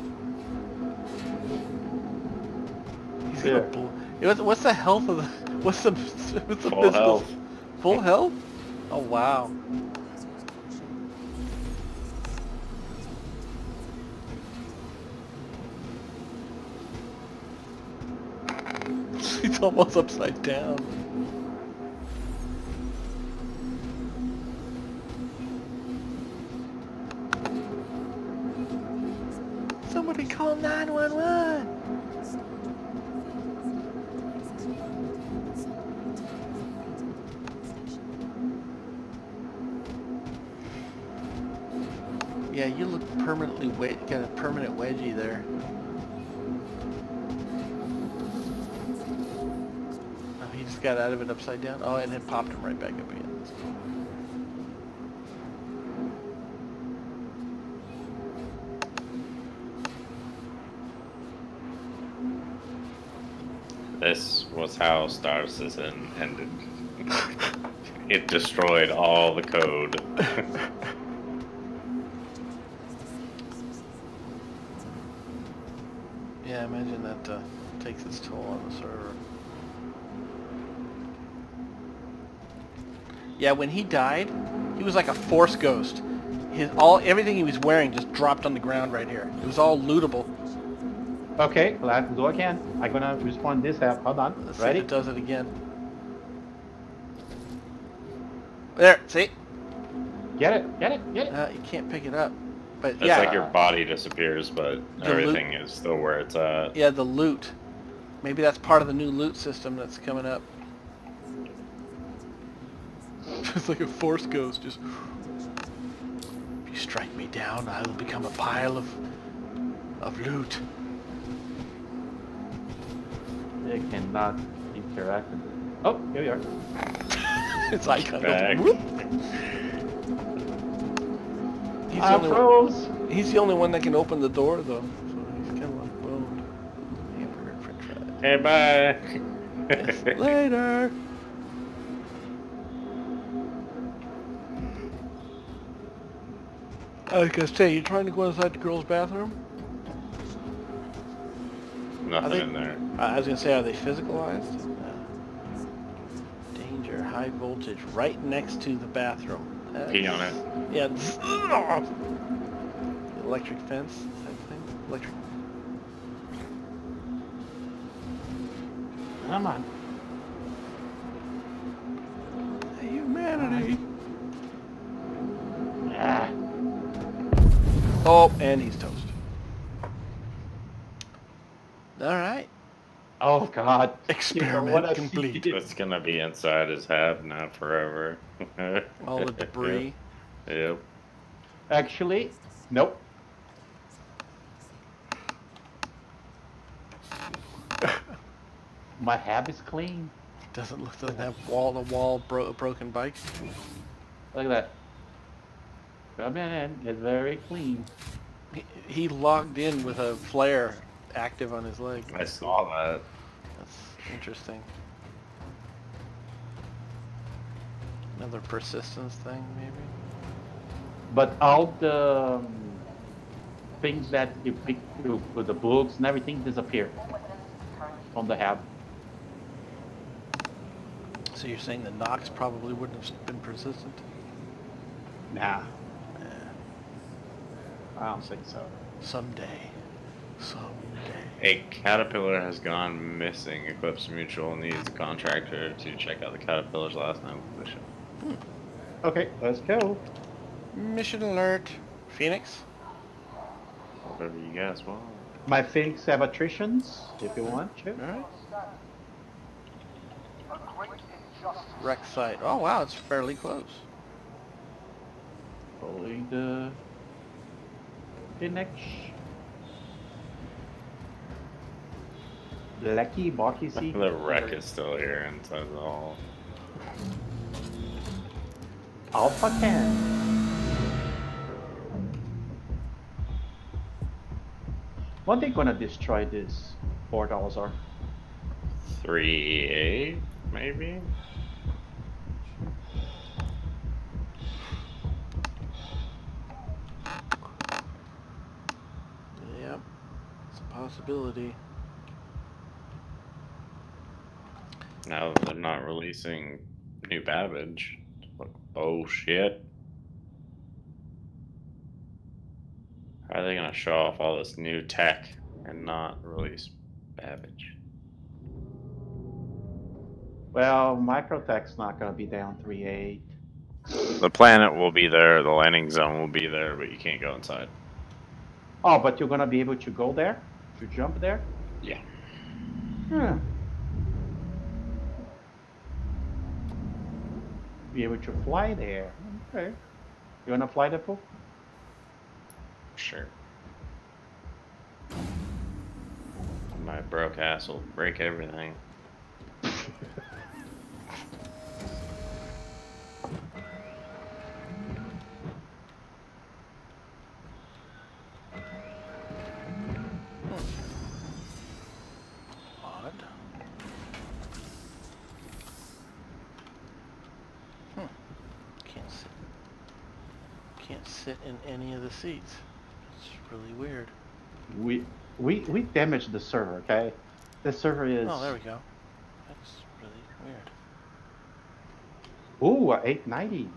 He's Yeah. gonna What's, what's the health of the? What's the? What's the Full physical- health. Full health? Oh wow. <laughs> He's almost upside down. Got a permanent wedgie there. Oh, he just got out of it upside down. Oh, and it popped him right back up again. This was how Star Citizen ended. <laughs> it destroyed all the code. <laughs> Yeah, I imagine that uh, takes its toll on the server. Yeah, when he died, he was like a force ghost. His all everything he was wearing just dropped on the ground right here. It was all lootable. Okay, let's do again. I'm gonna respond this app. Hold on. Let's see Ready? if it does it again. There, see? Get it, get it, get it. Uh, you can't pick it up. But It's yeah, like your body disappears, but The everything is still where it's at. yeah, the loot. Maybe that's part of the new loot system that's coming up. <laughs> it's like a force ghost, just. If you strike me down, I will become a pile of, of loot. They cannot interact with it. Oh, here we are. <laughs> It's like kind Back. Of. whoop. He's uh, the, I only one, he's the only one that can open the door, though. So he's kind of like boned. Hamburger french fries. Hey, bye. <laughs> Later. I was gonna say, you trying to go inside the girls' bathroom? Nothing think- in there. I was gonna say, are they physicalized? No. Danger, high voltage, right next to the bathroom. Uh, Pee on it. Yeah. Electric fence type thing. Electric. Come on. Humanity. Ah. Oh, and he's toast. All right. Oh God. Experiment What a complete. scene. It's gonna be inside his head now forever. All the debris. <laughs> Yep. Actually, nope. <laughs> My hab is clean. Doesn't look like that wall to wall bro- broken bikes. Look at that. Come in and it's very clean. He, he logged in with a flare active on his leg. I saw that. That's interesting. Another persistence thing, maybe. But all the um, things that you pick with the books and everything disappear from the hab. So you're saying the Nox probably wouldn't have been persistent? Nah, Yeah. I don't think so. Someday. Someday. A caterpillar has gone missing. Eclipse Mutual needs a contractor to check out the caterpillar's last known position. Hmm. Okay, let's go. Mission alert. Phoenix? Whatever you guys want. My Phoenix have attritions, if you want to. Alright. A. Wreck site. Oh wow, it's fairly close. Following the Phoenix. Lucky Lecky Bakisi. The wreck is still here inside the hall. Alpha can. When they gonna destroy this Port Olisar? Three, maybe? Yep, it's a possibility. Now they're not releasing new Babbage. Oh shit. How are they gonna show off all this new tech and not release Babbage? Well, Microtech's not going to be down 3.8. The planet will be there, the landing zone will be there, but you can't go inside. Oh, but you're going to be able to go there? To jump there? Yeah. Hmm. Be able to fly there. Okay. You want to fly the pool? Sure. My broke ass will break everything. <laughs> the seats. It's really weird. We we we damaged the server, okay? The server is Oh, there we go. That's really weird. Ooh, 890.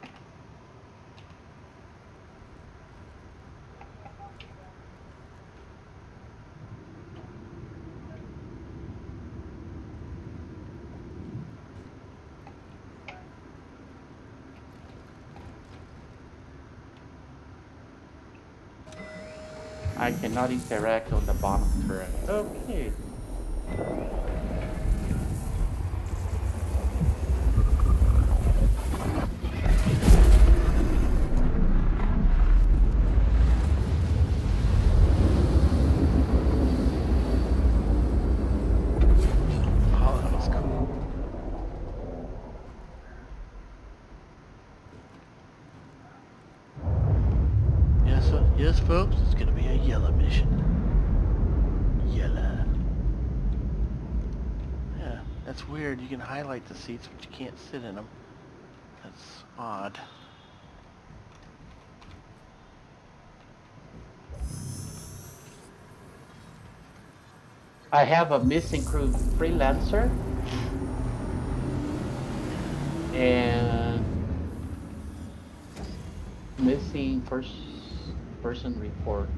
I cannot interact on the bottom turret. Okay. Oh, that was cool. Yes, uh, yes, folks, it's gonna be a yellow mission. Yellow. Yeah, that's weird. You can highlight the seats, but you can't sit in them. That's odd. I have a missing crew freelancer. And missing first person report.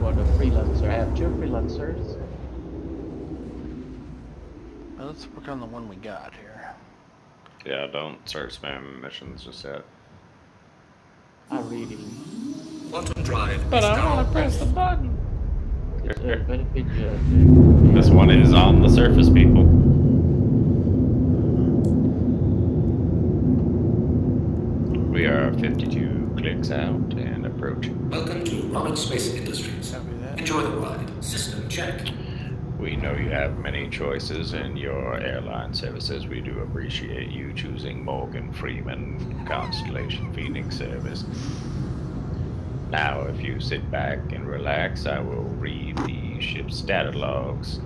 For the freelancer. I have two freelancers. Well, let's work on the one we got here. Yeah, don't start spamming missions just yet. I'm reading. Quantum drive. But is I now want to press the button. Benefit, This one is on the surface, people. We are 52 clicks out and approaching. Welcome to Roberts Space Industries. Enjoy the ride. System check. We know you have many choices in your airline services. We do appreciate you choosing Morgan Freeman Constellation Phoenix service. Now, if you sit back and relax, I will read the ship's data logs.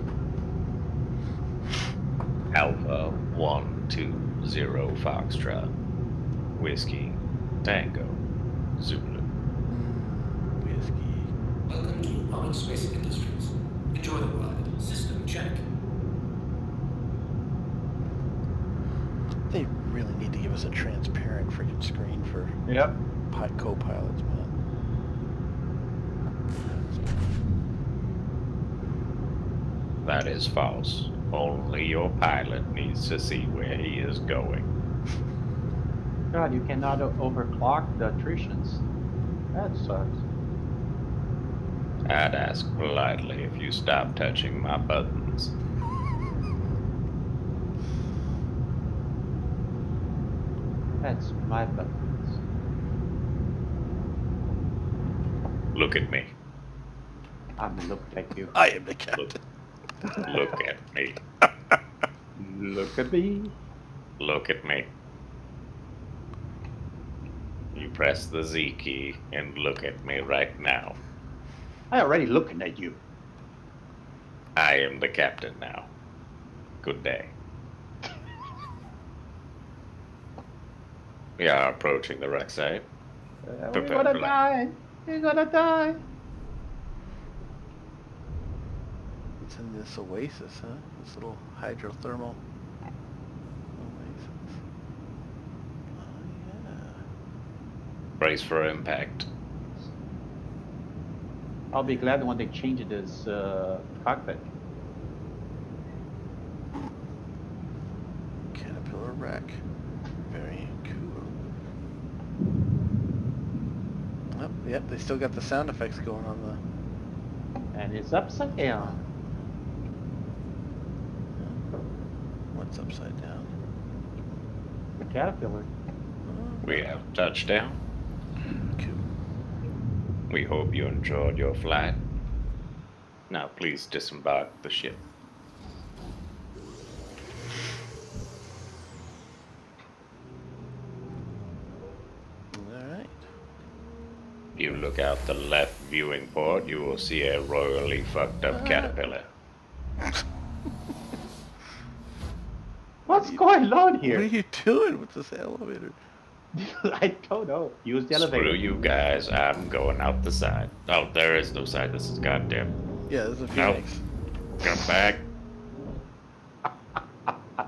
Alpha 120 Foxtrot. Whiskey Tango Zulu. Whiskey. Welcome to Roberts Space Industries. Enjoy the ride. System check. They really need to give us a transparent freaking screen for Yep. co-pilots, man. That is false. Only your pilot needs to see where he is going. God, you cannot overclock the attritions. That sucks. I'd ask politely if you stop touching my buttons. That's my buttons. Look at me. I'm look at you. I am the Look, captain. look at me. <laughs> Look at me. Look at me. You press the Z key and look at me right now. I already looking at you. I am the captain now. Good day. <laughs> we are approaching the wreck site. Uh, we're gonna die. We're gonna die. It's in this oasis, huh? This little hydrothermal oasis. Oh, Brace for impact. I'll be glad when they change this uh, cockpit. Caterpillar wreck. Very cool. Yep, yep, they still got the sound effects going on the And it's upside down. What's upside down? The caterpillar. We have touchdown. Cool. We hope you enjoyed your flight. Now please disembark the ship. Alright. If you look out the left viewing port, you will see a royally fucked up uh-huh. caterpillar. <laughs> What's going on here? What are you doing with this elevator? <laughs> I don't know. Use the elevator. Screw you guys, I'm going out the side. Oh, there is no side, this is goddamn. Yeah, there's a Nope. phoenix. Come back. <laughs>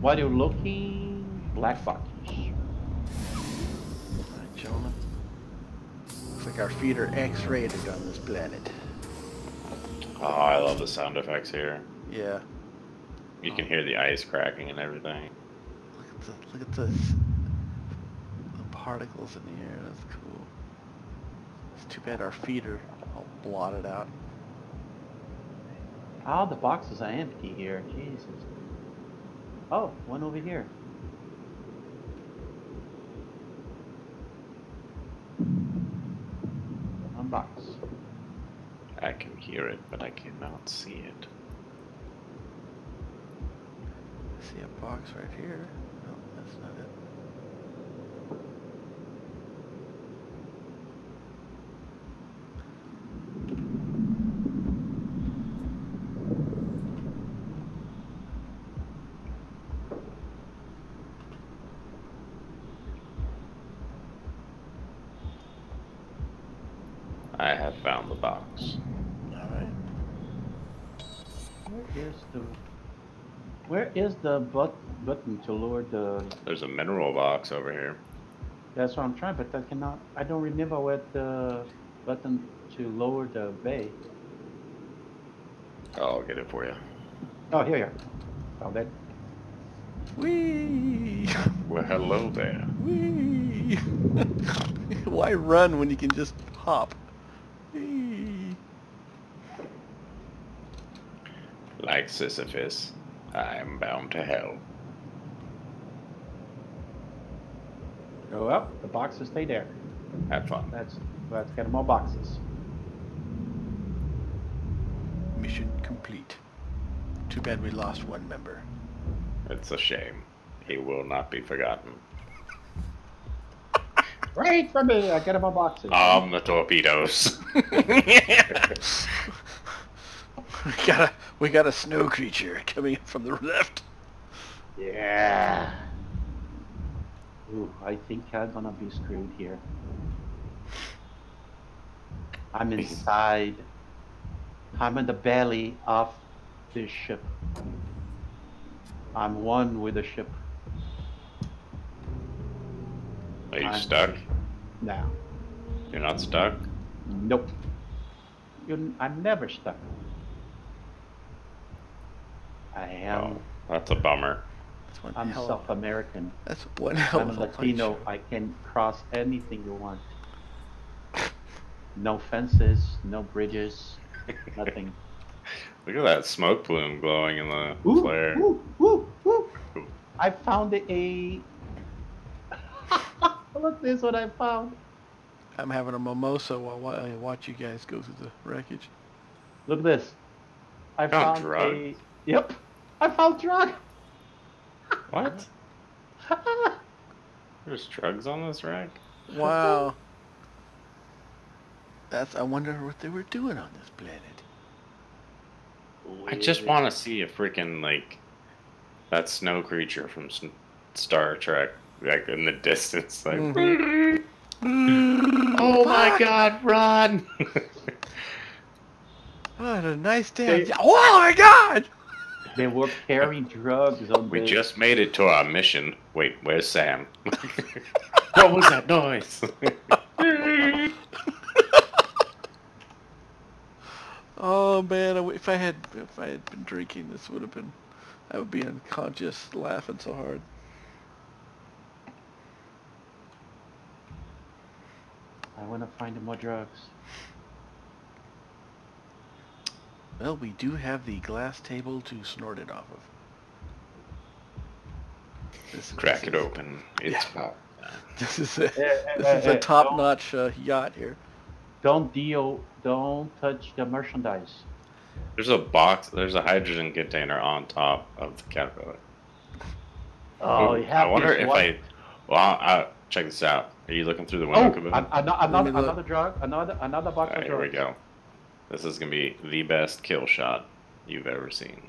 While you're looking, black box. Alright, gentlemen. Looks like our feet are X-rated on this planet. Oh, I love the sound effects here. Yeah. You can hear the ice cracking and everything. Look at the look at the the particles in the air. That's cool. It's too bad our feet are all blotted out. Oh, the boxes are empty here. Jesus. Oh, one over here. One box. I can hear it, but I cannot see it. I see a box right here. No, that's not it. I have found the box. Alright. Where is the Where is the but, button to lower the There's a mineral box over here. That's what I'm trying, but I cannot I don't remember where the button to lower the bay. I'll get it for you. Oh here you are. Found it. Whee! <laughs> Well, hello there. Whee! <laughs> Why run when you can just hop? Whee! Like Sisyphus, I'm bound to hell. Oh well, the boxes stay there. Have fun. Let's let's get more boxes. Mission complete. Too bad we lost one member. It's a shame. He will not be forgotten. Right from me, I get more boxes. Um, the torpedoes. <laughs> We got a we got a snow creature <laughs> coming in from the left. Yeah. Ooh, I think I'm gonna be screwed here. I'm inside. I'm in the belly of this ship. I'm one with the ship Are you I'm- stuck? now. You're not stuck? Nope. You, I'm never stuck. I am. Oh, that's a bummer. That's one I'm hell South American. that's one hell I'm of a a Latino. punch. I can cross anything you want. No fences, no bridges, nothing. <laughs> Look at that smoke plume glowing in the Ooh, flare. ooh, ooh, ooh. I found a. <laughs> Look, this what I found. I'm having a mimosa while I watch you guys go through the wreckage. Look at this. I Found found drug. a. Yep, I found drug. What? <laughs> There's drugs on this rack? Wow. That's I wonder what they were doing on this planet. I just want to see a freaking, like, that snow creature from Star Trek, like, in the <laughs> distance. Like, Mhm. <laughs> Oh my god, run! What a nice They- day. Oh my god! They were carrying drugs on we the... just made it to our mission. Wait, where's Sam? <laughs> what was that noise? <laughs> Oh man, if I had if I had been drinking, this would have been I would be unconscious laughing so hard. I want to find more drugs. Well, we do have the glass table to snort it off of. This, Crack this it is- open. It's Yeah. pop. <laughs> This is a, eh, this eh, is eh, a top-notch uh, yacht here. Don't deal, don't touch the merchandise. There's a box. There's a hydrogen container on top of the caterpillar. Oh, Ooh, you have I wonder if one- I. Well, I, check this out. Are you looking through the window? Oh, Kaboo? an- an- another, another drug, another, another box Alright, of here we go. This is gonna be the best kill shot you've ever seen.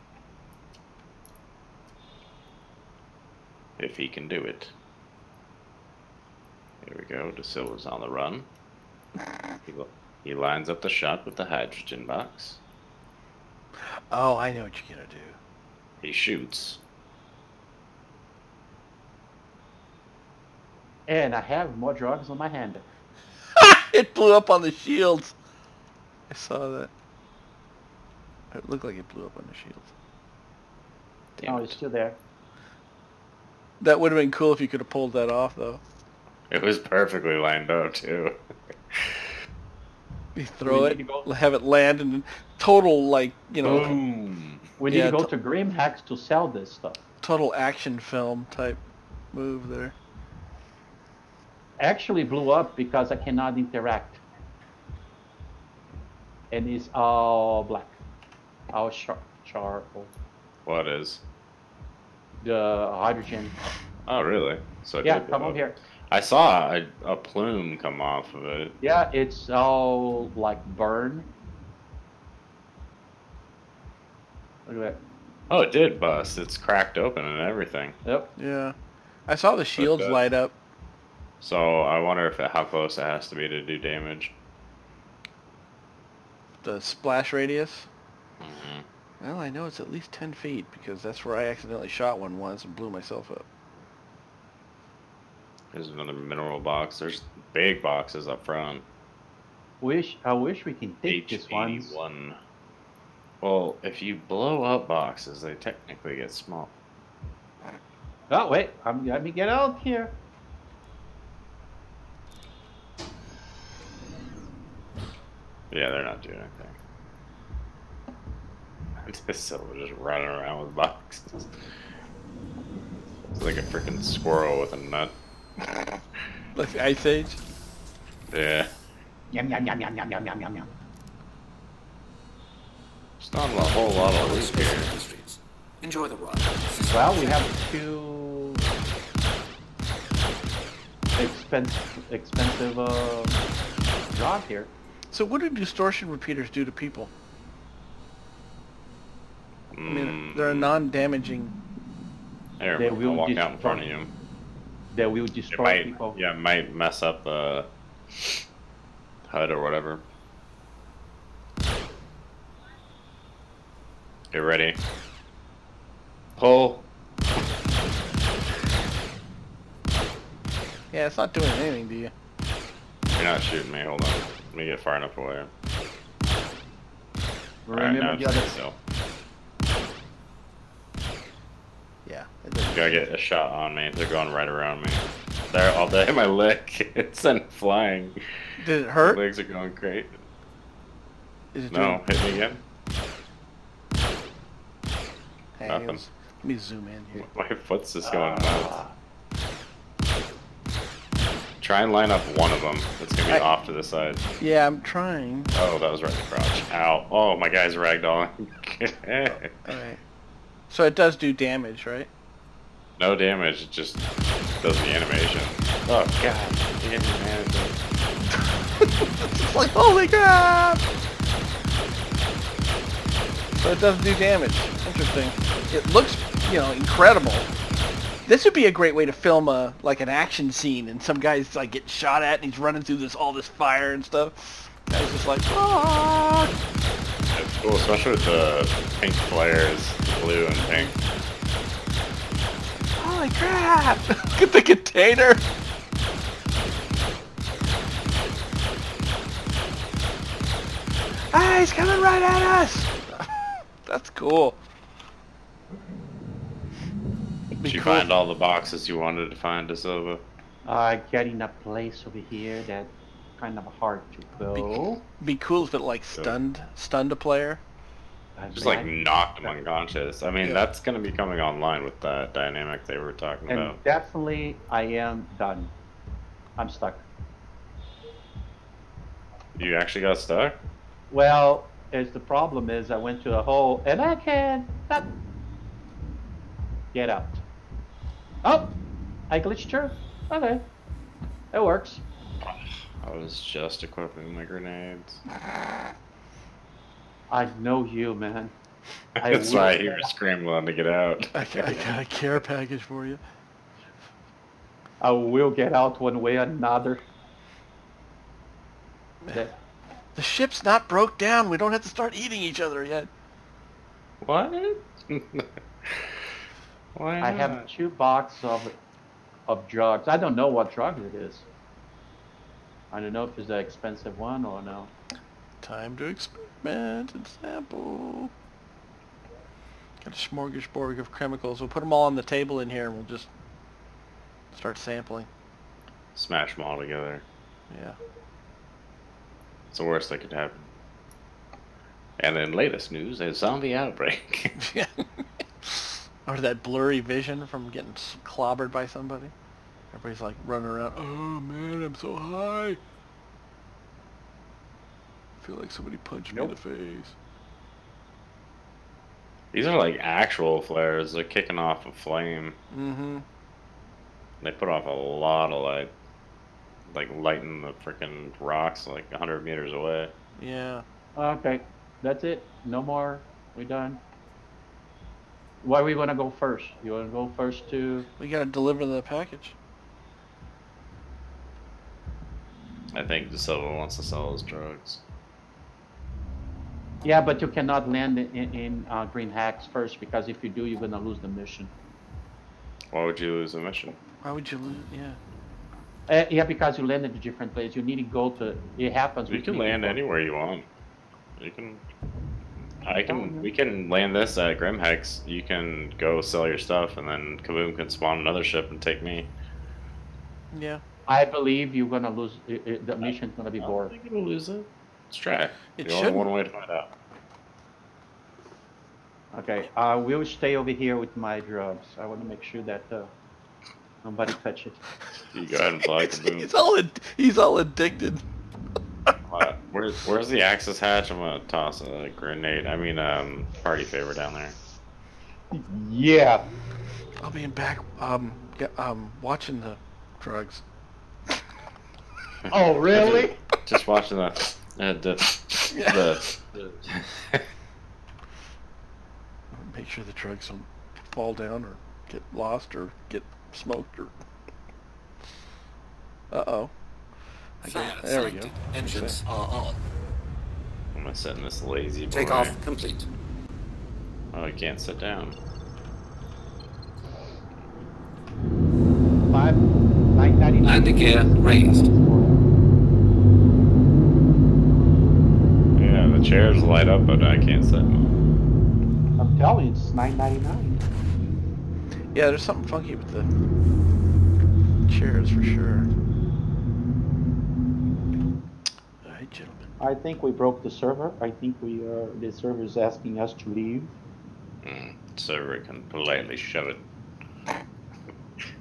If he can do it. Here we go. De Silva's on the run. He, he lines up the shot with the hydrogen box. Oh, I know what you're gonna do. He shoots. And I have more drugs on my hand. <laughs> it blew up on the shields. I saw that. It looked like it blew up on the shield. Damn oh, it's still there. That would have been cool if you could have pulled that off, though. It was perfectly lined up too. You throw We it, to go- have it land, and total like you know, Boom. We need Yeah, to go to Grimhex to sell this stuff. total action film type move there. Actually blew up because I cannot interact. And it's all black. All char charcoal. What is? The hydrogen. Oh, really? So it Yeah, come up. here. I saw a, a plume come off of it. Yeah, it's all like burn. Look at that. Oh, it did bust. It's cracked open and everything. Yep. Yeah, I saw the shields light up. So I wonder if it, how close it has to be to do damage. The splash radius. hmm Well, I know it's at least ten feet because that's where I accidentally shot one once and blew myself up. There's another mineral box. There's big boxes up front. Wish I wish we can take this one. H81. Well, if you blow up boxes, they technically get small. Oh wait, I'm let me get out here. Yeah, they're not doing anything. Just Silver just running around with boxes. It's like a freaking squirrel with a nut. <laughs> Like the Ice Age. Yeah. Yum yum yum yum yum yum yum yum yum. It's not a whole lot of loot here. Enjoy the ride. Well, we have two expensive expensive uh, job here. So what do distortion repeaters do to people? I mean, Mm, they're a non-damaging. They I'll will walk out in destroy- front of you. That will destroy might, people. yeah, it might mess up the HUD or whatever. Get ready. Pull. Yeah, it's not doing anything to you. You're not shooting me. Hold on. Me get far enough away. Remember the other. still. Yeah. Doesn't. Gotta get a shot on me. They're going right around me. They're all they hit my leg. <laughs> It's sent flying. Did it My hurt? legs are going great. Is it No, hit me again. Hang nothing. Let me zoom in here. <laughs> My foot's just going nuts. Try and line up one of them. It's gonna be I- off to the side. Yeah, I'm trying. Oh, that was right in the crotch. Ow. Oh, my guy's ragdolling. <laughs> Alright. So it does do damage, right? no damage, it just does the animation. Oh, God. The animation. <laughs> It's like, holy crap! So it doesn't do damage. Interesting. It looks, you know, incredible. This would be a great way to film a like an action scene, and some guy's like getting shot at, and he's running through this all this fire and stuff. Guy's just like, ah! It's cool, especially with the pink flares, blue and pink. Holy crap! <laughs> Look at the container. Ah, he's coming right at us. <laughs> That's cool. Did you find all the boxes you wanted to find, De Silva? Uh, getting a place over here that kind of hard to go. Be cool if it like stunned stunned a player. I Just like knocked him unconscious. I mean, Yeah. that's gonna be coming online with that dynamic they were talking and about. definitely I am done. I'm stuck. You actually got stuck? Well, is the problem is I went to a hole and I can't not get out. Oh, I glitched through. Okay, it works. I was just equipping my grenades. I know you, man. <laughs> I That's will- why you were scrambling to get out. I got, I got a care package for you. I will get out one way or another. That- The ship's not broke down. We don't have to start eating each other yet. What? <laughs> Why I have not? two boxes of of drugs. I don't know what drug it is. I don't know if it's an expensive one or no. Time to experiment and sample. Got a smorgasbord of chemicals. We'll put them all on the table in here and we'll just start sampling. Smash them all together. Yeah. It's the worst that could happen. And then latest news, a zombie outbreak. <laughs> <laughs> or that blurry vision from getting clobbered by somebody. Everybody's like running around. Oh man, I'm so high. I feel like somebody punched me in the face. These are like actual flares. They're kicking off a flame. Mm-hmm. They put off a lot of light. Like lighting the freaking rocks like 100 meters away. Yeah. Okay, that's it. No more. We done. Where we wanna go first? You wanna go first to? We gotta deliver the package. I think De Silva wants to sell his drugs. Yeah, but you cannot land in, in uh, Grimhex first because if you do, you're gonna lose the mission. Why would you lose a mission? Why would you lose? Yeah. Uh, yeah, because you land in a different place. You need to go to. It happens. You can land before. anywhere you want. You can. I can. know. We can land this at Grimhex. You can go sell your stuff, and then Kaboom can spawn another ship and take me. Yeah. I believe you're gonna lose. i i the mission's gonna be boring. I bored. don't think it'll lose it. Let's try. It the only one way to find out. Okay, I will stay over here with my drugs. I want to make sure that uh, nobody touch it. You go ahead and fly <laughs> Kaboom. he's all ad- he's all addicted. Where's Where's the access hatch? I'm gonna toss a grenade. I mean, um, party favor down there. Yeah. I'll be in back um yeah, um watching the drugs. Oh, really? <laughs> Just watching the uh, the the. the <laughs> Make sure the drugs don't fall down or get lost or get smoked or. Uh oh. Fire there we go. selected. Engines are on. I'm gonna sit in this lazy boy. Takeoff complete. Oh, you can't sit down. Five, nine ninety nine. Landing gear raised. Yeah, the chairs light up, but I can't sit. in them. I'm telling you, it's nine ninety nine. Yeah, there's something funky with the chairs for sure. Alright, gentlemen. I think we broke the server. I think we are. The server is asking us to leave. Mm, server can politely shove it.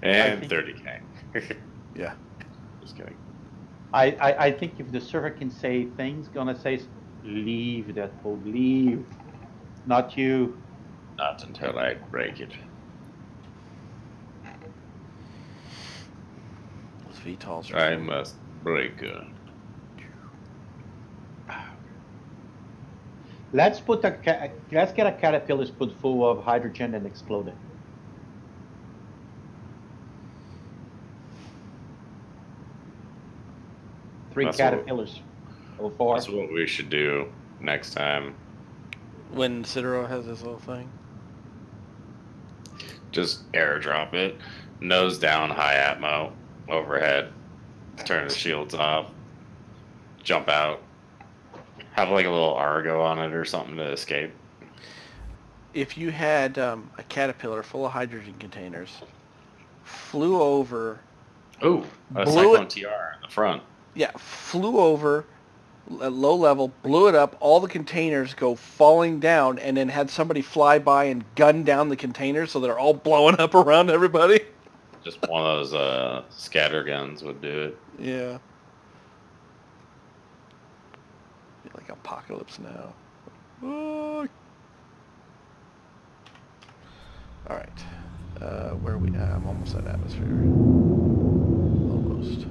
And think- 30k. <laughs> Yeah. Just kidding. I, I, I think if the server can say things, gonna say, leave that code, leave, not you. Not until I break it. Those VTOLs I must break it. Let's put a let's get a caterpillar spoon full of hydrogen and explode it. Three that's caterpillars. What, four. That's what we should do next time. When Sidero has his little thing. Just airdrop it. Nose down, high atmo, overhead. Turn the shields off. Jump out have like a little Argo on it or something to escape. If you had um, a caterpillar full of hydrogen containers, flew over, Ooh, a Cyclone TR in the front. yeah, flew over at low level, blew it up, all the containers go falling down, and then had somebody fly by and gun down the containers so they're all blowing up around everybody. Just one of those uh, scatter guns would do it. Yeah. Be like apocalypse now. Oh. All right. Uh, where are we at? I'm almost at atmosphere. Almost.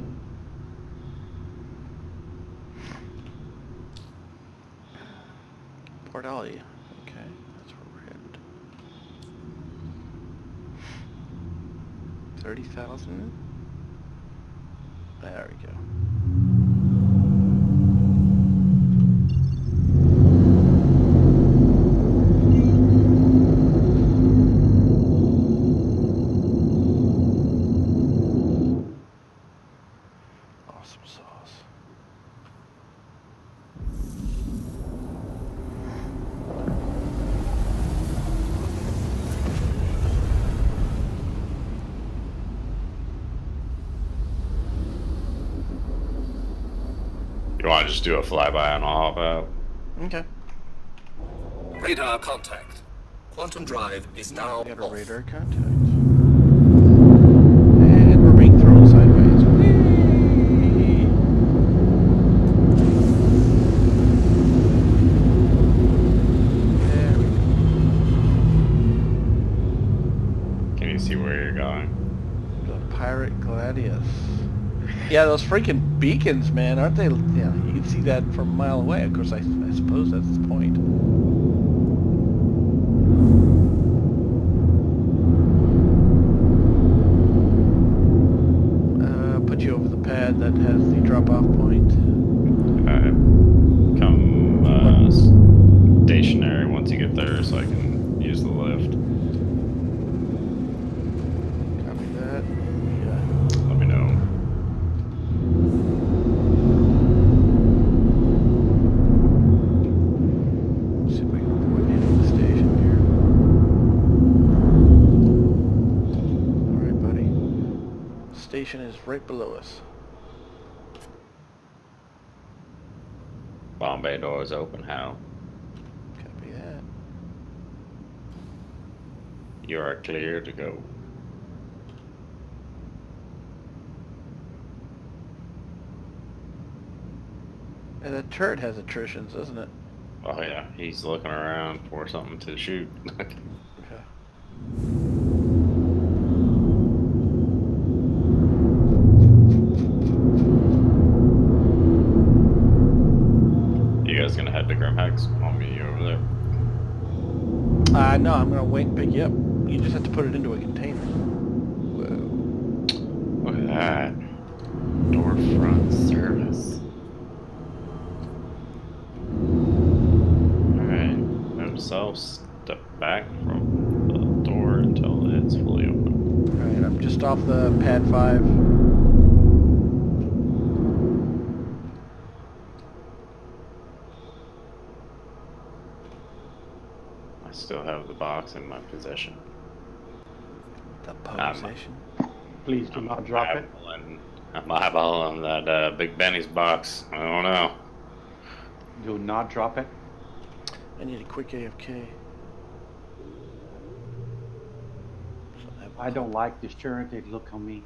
Port Ollie. Okay, that's where we're headed. Thirty thousand. There we go. Awesome sauce. You want to just do a flyby and I'll hop out? Okay. Radar contact. Quantum drive is now Got a off. radar contact. And we're being thrown sideways. There we Can you see where you're going? The Pirate Gladius. Yeah, those freaking beacons, man, aren't they? See that from a mile away. Of course, I, I suppose that's the point. Uh, put you over the pad that has the drop-off point. Alright. Come uh, s- stationary once you get there so I can use the lift. Copy that. Yeah. Let me know. See if I can avoid hitting the station here. Alright, buddy. Station is right below us. Bombay doors open, how? Copy that. You are clear to go. And that turret has attritions, doesn't it? Oh yeah, he's looking around for something to shoot. <laughs> Okay. you guys gonna head to Grimhex? meet you over there? Uh, no, I'm gonna wait and pick you up. You just have to put it into a container. Whoa. Look at that. Door front service. Alright. Self step back from the door until it's fully open. Alright, I'm just off the pad 5. I still have the box in my possession. The Um, position. Please do not drop it. Eyeballing- I'm eyeballing that uh, Big Benny's box. I don't know. Do not drop it. I need a quick AFK. I don't like this turret. It look on me.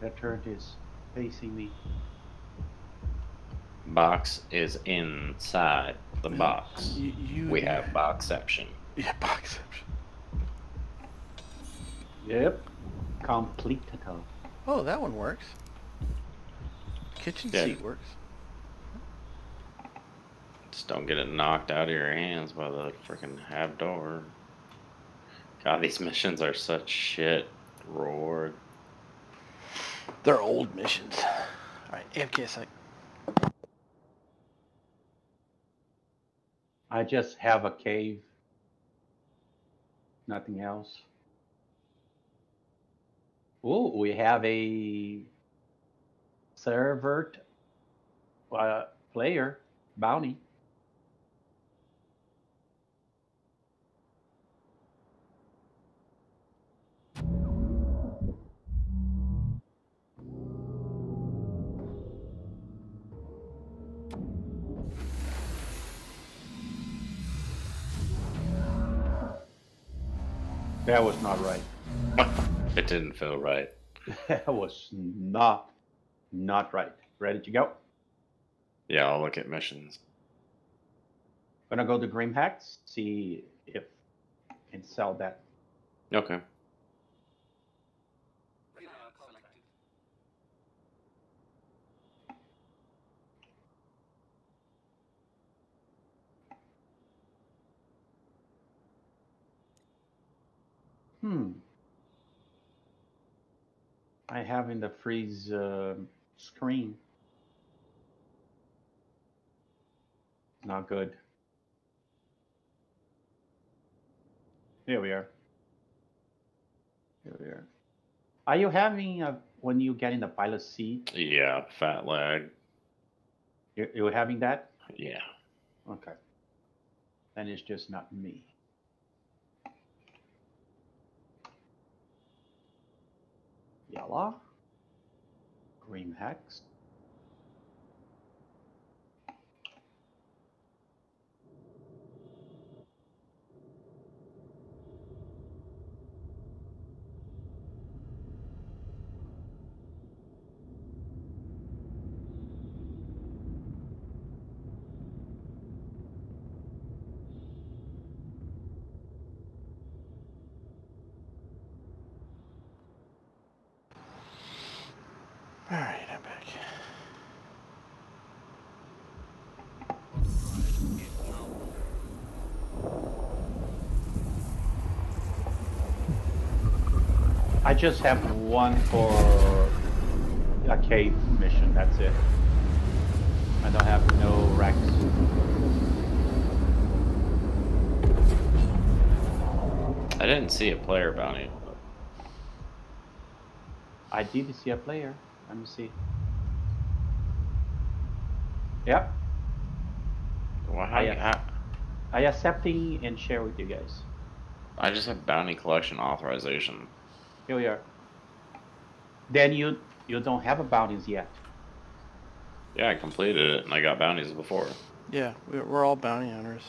That turret is facing me. Box is inside the box. You, you We have boxception. Yeah, box. Yep. Complete. Oh, that one works. Kitchen yeah. seat works. Just don't get it knocked out of your hands by the freaking half door. God, these missions are such shit. Roared. They're old missions. Alright, AFK sec. I just have a cave. Nothing else. Oh, we have a servert uh, player bounty. That was not right. <laughs> It didn't feel right. <laughs> That was not not right. Ready to go? Yeah, I'll look at missions. Gonna go to Grimhex, see if I can sell that. Okay. Hmm. I have in the freeze uh, screen. Not good. Here we are. Here we are. Are you having a, when you get in the pilot seat? Yeah, fat lag. You're, you're having that? Yeah. Okay. Then it's just not me. Yela. Green hex. I just have one for a cave mission. That's it. I don't have no Rex. I didn't see a player bounty. I did see a player. Let me see. Yep. Well, how, I, how, I accepting and share with you guys. I just have bounty collection authorization. Here we are. Then you you don't have a bounties yet. Yeah, I completed it and I got bounties before. Yeah, we're, we're all bounty hunters.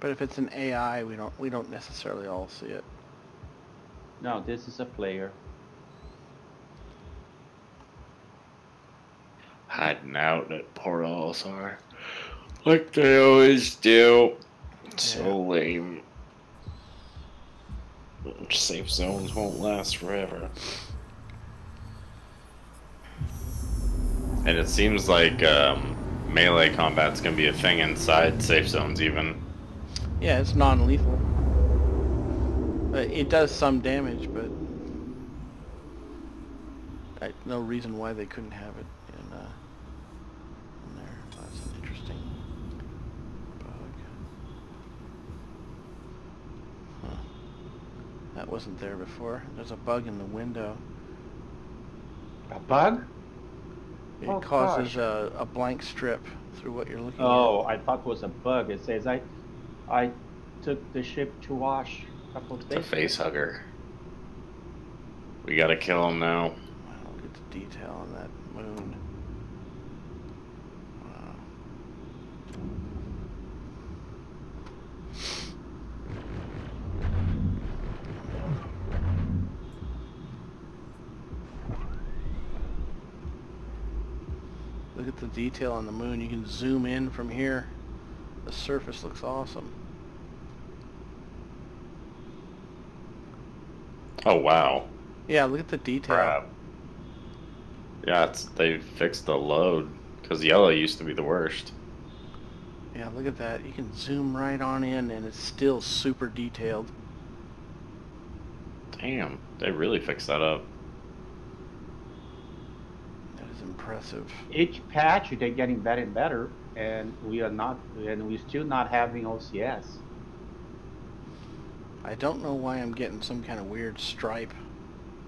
But if it's an AI, we don't we don't necessarily all see it. No, this is a player. Hiding out at Port Olisar. Like they always do. So lame. Safe zones won't last forever. And it seems like um, melee combat's gonna be a thing inside safe zones even. Yeah, it's non-lethal. But it does some damage, but I, no reason why they couldn't have it in, uh, in there. That's an interesting bug. Huh. That wasn't there before. There's a bug in the window. A bug? It Oh, causes a, a blank strip through what you're looking at. Oh, I thought it was a bug. It says I I took the ship to wash a couple of It's a face hugger. We gotta kill him now. at. Wow, look at the detail on that moon. Wow. Look at the detail on the moon. You can zoom in from here. The surface looks awesome. Oh wow. Yeah, look at the detail. Crap. Yeah, it's they fixed the load because Yela used to be the worst. Yeah, look at that. You can zoom right on in and it's still super detailed. Damn, they really fixed that up. That is impressive. Each patch they're getting better and better, and we are not, and we're still not having OCS. I don't know why I'm getting some kind of weird stripe.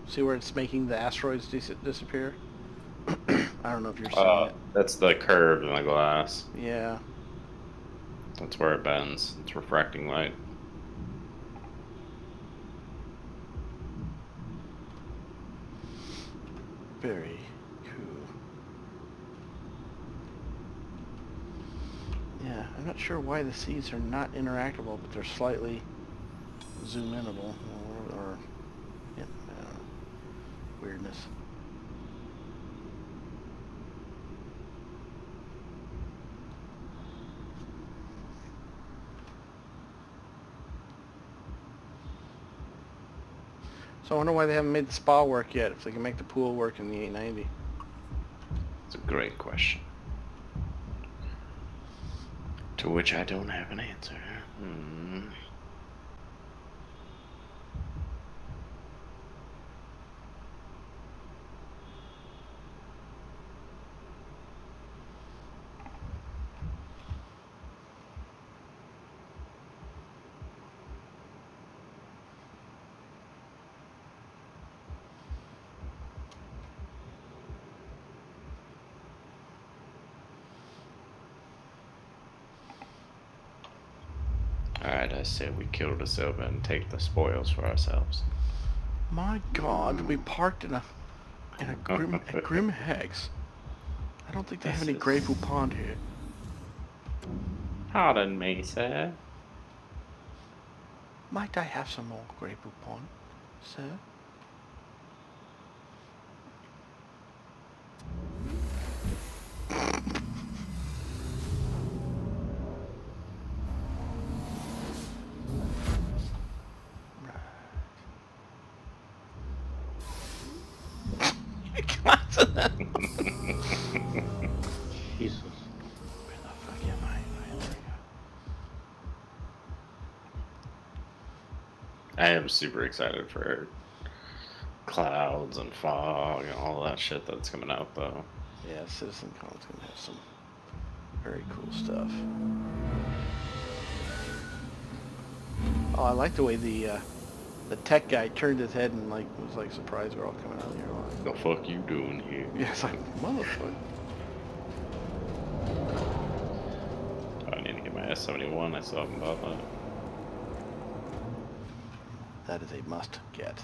See where it's making the asteroids dis- disappear? <clears throat> I don't know if you're seeing Uh, it. that's the curve in the glass. Yeah. That's where it bends. It's refracting light. Very cool. Yeah, I'm not sure why the seas are not interactable, but they're slightly zoom inable or, or yeah, weirdness. So I wonder why they haven't made the spa work yet, if they can make the pool work in the 890. It's a great question. To which I don't have an answer. Hmm. Say we kill De Silva and take the spoils for ourselves. My god, we parked in a in a grim a <laughs> grim hex. I don't think they have any is- Grey Pond here. Pardon me, sir. Might I have some more Grey Pond, sir? I am super excited for clouds and fog and all that shit that's coming out, though. Yeah, CitizenCon's gonna have some very cool stuff. Oh, I like the way the uh, the tech guy turned his head and like was like surprised we're all coming out here. Like, The fuck you doing here? <laughs> yeah, it's like motherfucker. I need to get my S71. I still haven't bought that. That is a must get.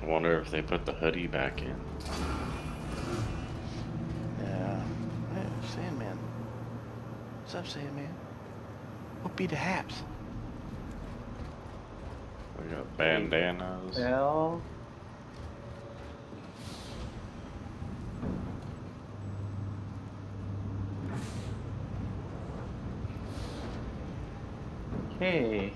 I wonder if they put the hoodie back in. Yeah. Hey, Sandman. What's up, Sandman? What be the haps? We got bandanas. Well. Okay.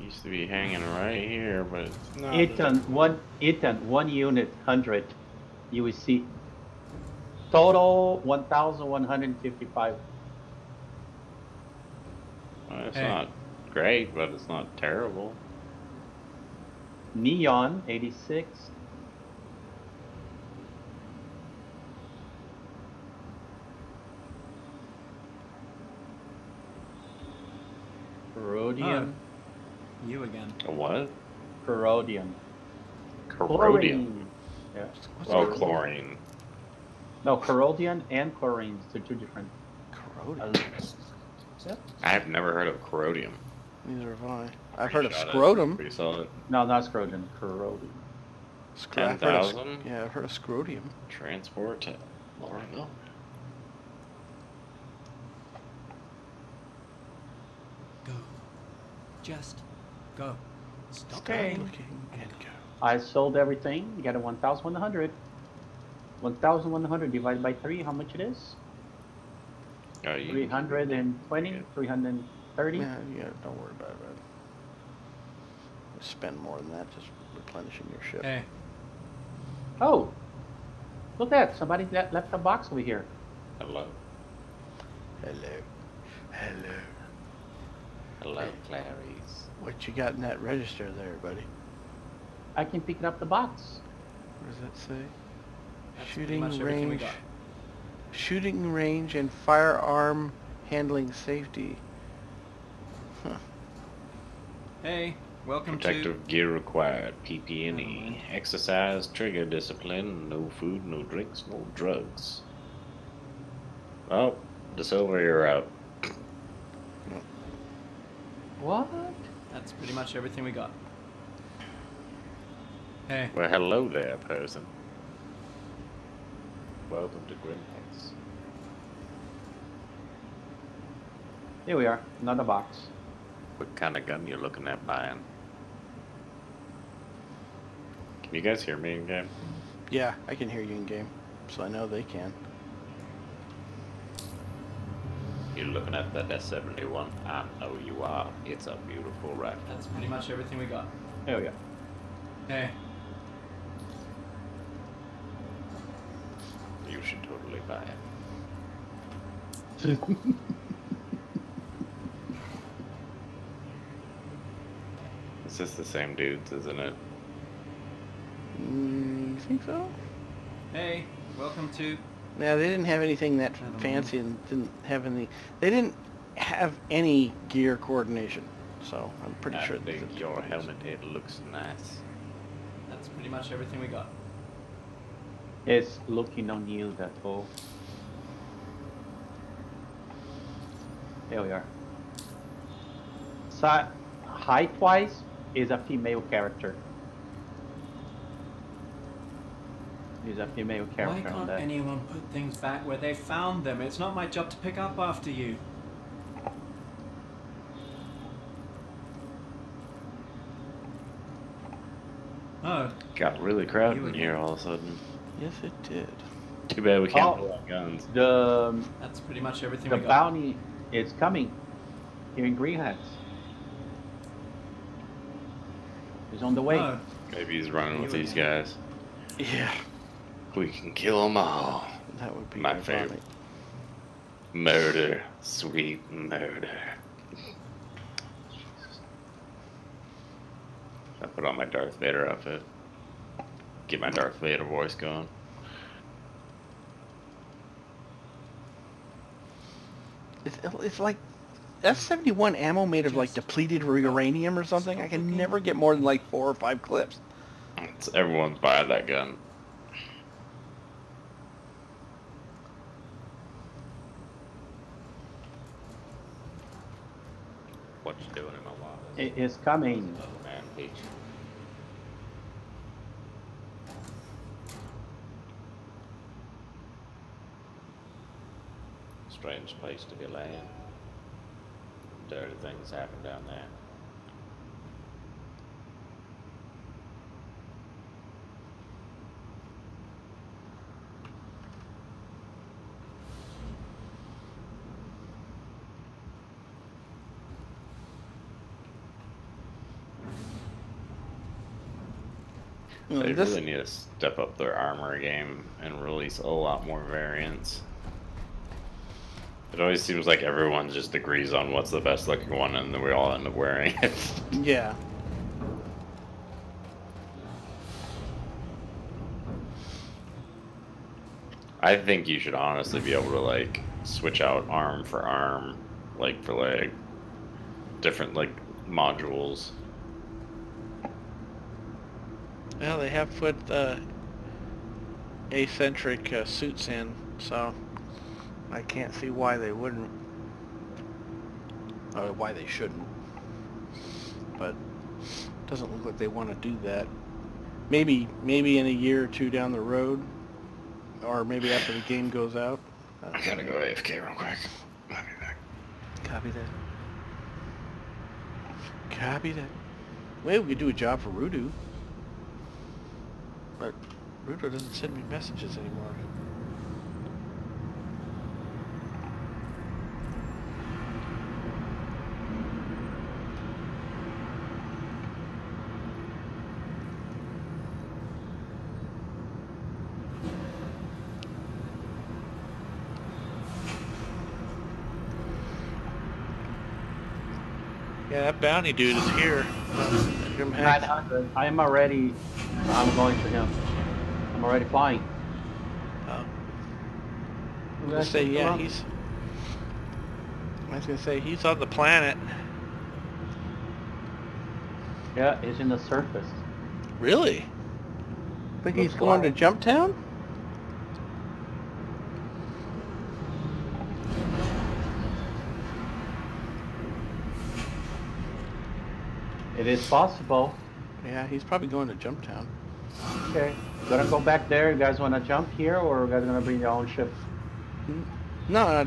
Used to be hanging right here, but it's not. Ethan, one Ethan, one unit, hundred. You will see. Total one thousand one hundred fifty-five. Well, it's Hey. not great, but it's not terrible. Neon, eighty-six. Corrodium. Oh, you again. A what? Corrodium. Corrodium. Yeah. What's Oh, the- chlorine. No, corrodium and chlorine. They're two different. Corroded. Yep. I have never heard of corrodium. Neither have I. I've heard of Shot scrotum. We saw. No, not scrotum. Corrodium. Scro- I've heard of sc- 10,000? Yeah, I've heard of scrotium. Transport to Lorville. Go. Just go. Stop Okay. looking. Looking and go. I sold everything. You got a 1,100. 1,100 divided by 3, how much it is? Oh, you, 320? Yeah. 330? Yeah, yeah, don't worry about it. Spend more than that just replenishing your ship. Hey, Oh, Look at that. Somebody left a box over here. Hello. Hello. Hello. Hello, Clarice. What you got in that register there, buddy? I can pick up the box. What does that say? That's Shooting much everything we range. Shooting range and firearm handling safety. Huh. Hey, welcome to Protective gear required. PP&E. Oh, Exercise, trigger discipline. No food, no drinks, no drugs. Oh, the silver, you're out. What? That's pretty much everything we got. Hey, Well, hello there, person. Welcome to Grimhex. Here we are. Another box. What kind of gun you looking at buying? Can you guys hear me in game? Yeah, I can hear you in game, so I know they can. You're looking at that S71. I know you are. It's a beautiful rifle. that's pretty much everything we got. Here we go. Hey, You should totally buy it. <laughs> Is just the same dudes, isn't it? Mm, you think so? hey, welcome to. Now they didn't have anything that I know. fancy and didn't have any. They didn't have any gear coordination, so I'm pretty I sure. think that- your helmet head looks nice. That's pretty much everything we got. It's looking on you, that fool. There we are. Si height-wise, is a female character. Is a female character on can't that. anyone put things back where they found them? It's not my job to pick up after you. Oh, Got really crowded in here all of a sudden. Yes, it did. Too bad we can't Oh. pull out guns. The um, that's pretty much everything the we got. bounty is coming here in Green Hats. It's on the way. Oh, Maybe he's running with these guys. Yeah, We can kill them all. that would be My ironic. favorite. Murder. Sweet murder. I put on my Darth Vader outfit. Get my Darth Vader voice going. It's, it's like S71 ammo made of like depleted uranium or something. I can never get more than like four or five clips. It's, everyone's buying that gun. What you doing in my wallet? It is coming. Oh man, Peach. Strange place to be laying. Dirty things happen down there. They really need to step up their armor game and release a lot more variants. It always seems like everyone just agrees on what's the best looking one and then we all end up wearing it. <laughs> Yeah. I think you should honestly be able to like switch out arm for arm, like for like different like modules. Well, they have put uh, eccentric uh, suits in, so I can't see why they wouldn't. Or why they shouldn't. But it doesn't look like they want to do that. Maybe, maybe in a year or two down the road, or maybe after the game goes out. Uh, I gotta go AFK real quick. I'll be back. Copy that. Copy that. Well, we could do a job for Ruto. But Ruto doesn't send me messages anymore. Yeah, that bounty dude is here. Jim Hanks. I am already. I'm going for him. I'm already flying. Oh. I was guys gonna say, yeah, on. he's. I was gonna say he's on the planet. Yeah, he's in the surface. Really? Think he's Looks going to Jump Jumptown? It is possible. Yeah, he's probably going to Jump Town. Okay. Gonna go back there. You guys want to jump here, or you guys gonna bring your own ship? No,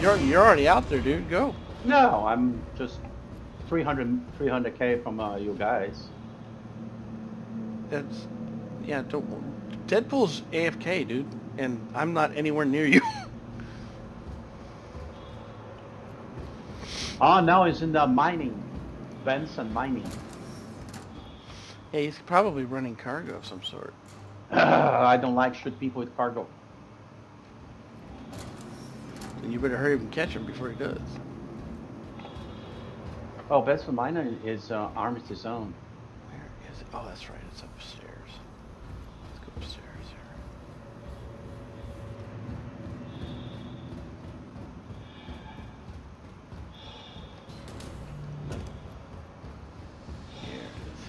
you're you're already out there, dude. Go. No, I'm just 300 300k from uh, you guys. That's yeah. Don't. Deadpool's AFK, dude, and I'm not anywhere near you. Oh, <laughs> now he's in the mining. Benson mining. yeah, he's probably running cargo of some sort. <sighs> I don't like shoot people with cargo. And you better hurry up and catch him before he does. Oh, Benson miner is uh, Armistice Zone. Where is it? Oh, that's right. It's upstairs. Let's go upstairs here. Here it is.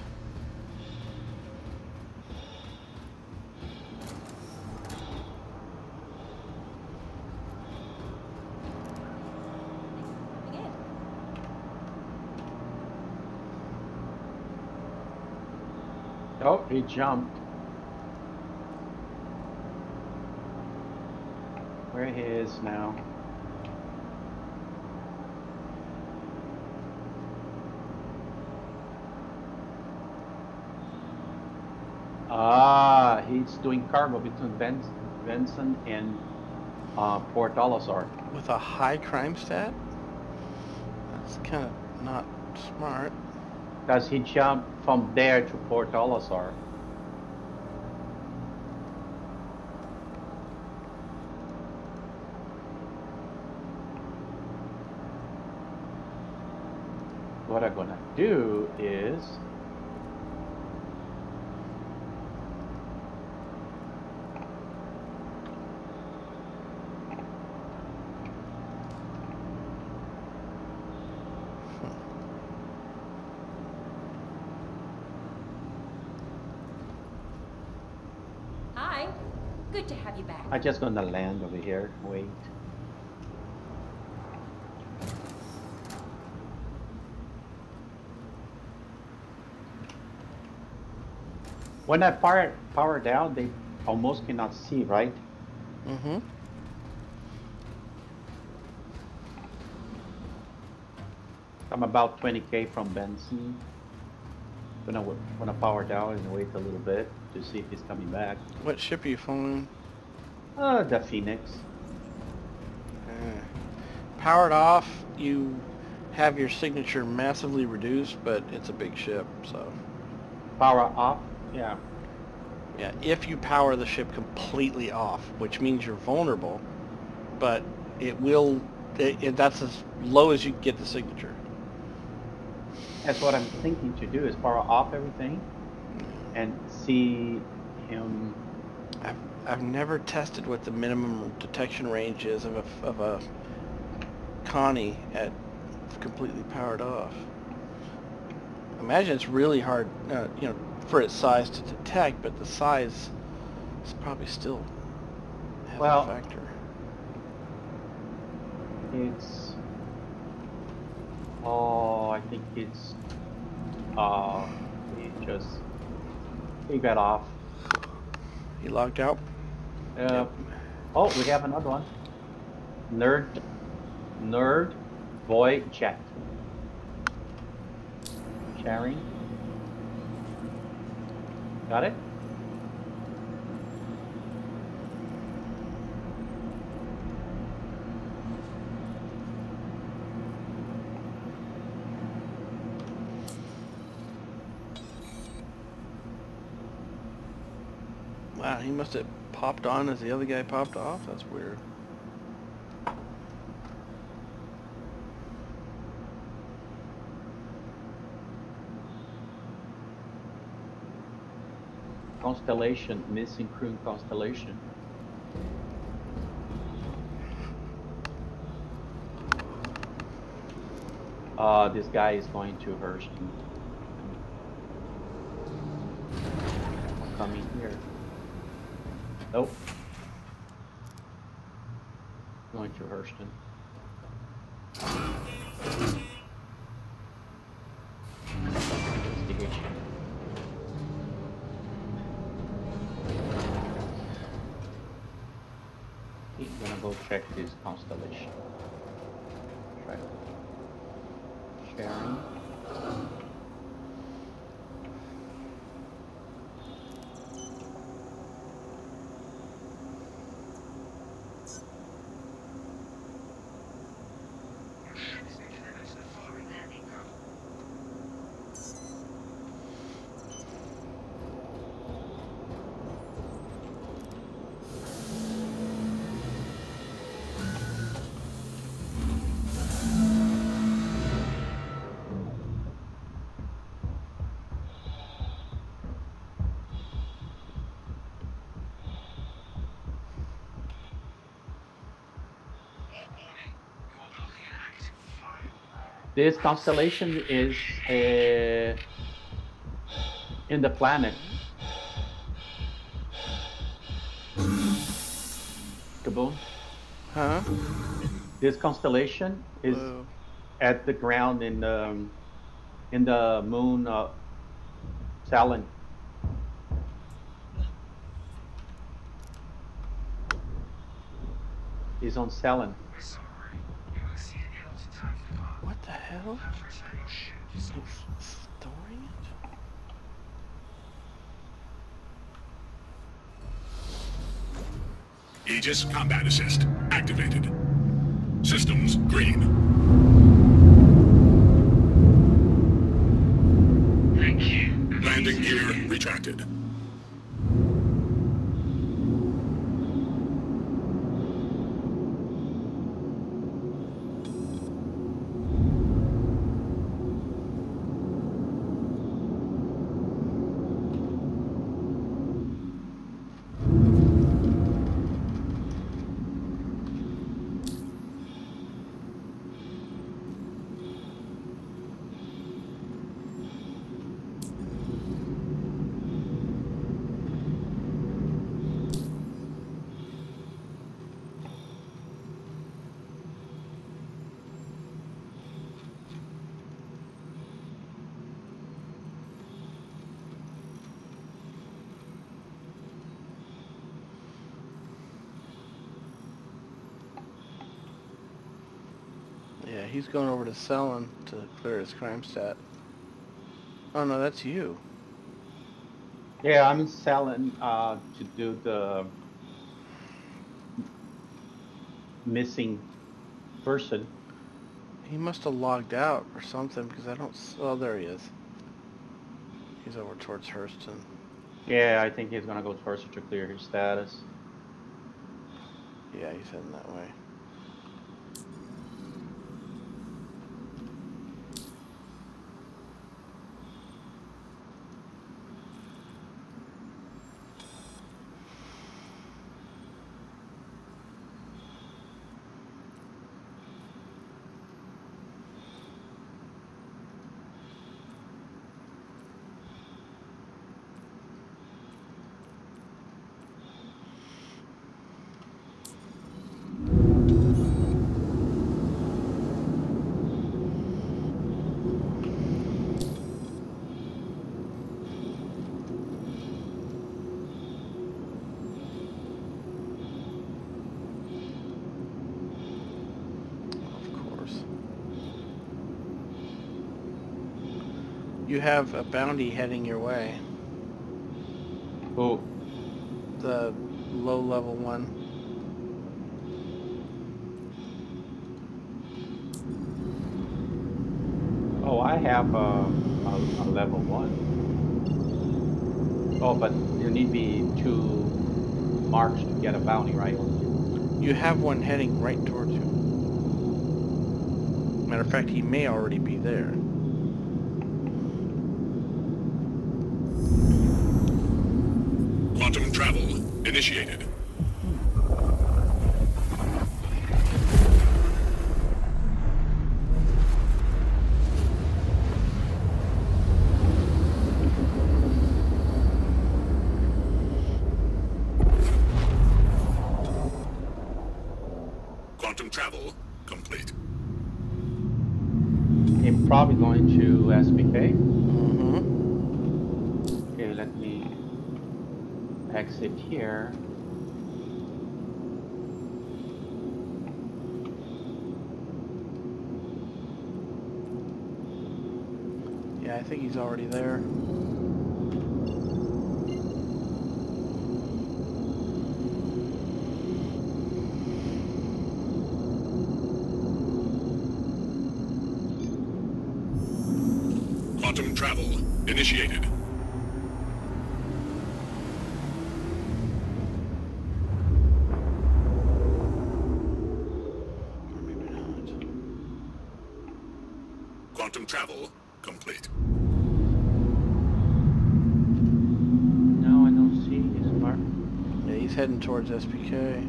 Coming in. He jumped. Where he is now. Ah, he's doing cargo between Ben- Benson and uh, Port Olisar. With a high crime stat? That's kind of not smart. Because he jumped from there to Port Olisar. What I'm gonna do is Hi. Good to have you back. I'm just gonna land over here. Wait. When I power power down, they almost cannot see, right? Mm-hmm. I'm about 20k from Benson. Gonna wanna power down and wait a little bit to see if he's coming back. What ship are you following? Uh, the Phoenix. Uh, powered off, you have your signature massively reduced, but it's a big ship, so Power off. Yeah. yeah. If you power the ship completely off, which means you're vulnerable, but it will. It, it, that's as low as you get the signature. That's what I'm thinking to do is power off everything and see him. I've I've never tested what the minimum detection range is of a of a Connie at completely powered off. Imagine it's really hard, uh, you know, for its size to detect, but the size is probably still has Well- a factor. It's. Oh, I think it's. Uh, he just. He got off. He logged out. Uh, oh, we have another one. Nerd. Nerd. Boy jet. Sharing. Got it? Wow, he must have popped on as the other guy popped off. That's weird. Constellation, missing crew constellation. Uh, this guy is going to Hurston. Coming here. Nope. Going to Hurston. This constellation is uh, in the planet. Kaboom. Huh? This constellation is Whoa. at the ground in the in the moon uh, Cellin. He's on Cellin. Hell? It? Aegis Combat Assist activated. Systems green. Thank you. Landing gear retracted. Yeah, he's going over to Cellin to clear his crime stat. Oh no, that's you. Yeah, I'm selling uh, to do the missing person. He must have logged out or something because I don't. Oh, there he is. He's over towards Hurston. Yeah, I think he's gonna go first to clear his status. Yeah, he's heading that way. Of course. You have a bounty heading your way. Oh. The low level one. Oh, I have uh, a, a level one. Oh, but you need be two marks to get a bounty, right? You have one heading right towards you. Matter of fact, he may already be there. Travel initiated. Quantum travel complete. I'm probably going to SPK. Mm-hmm. Okay, let me exit here. Yeah, I think he's already there. Quantum travel initiated. Or maybe not. Quantum travel complete. No, I don't see his mark. Yeah, he's heading towards SPK.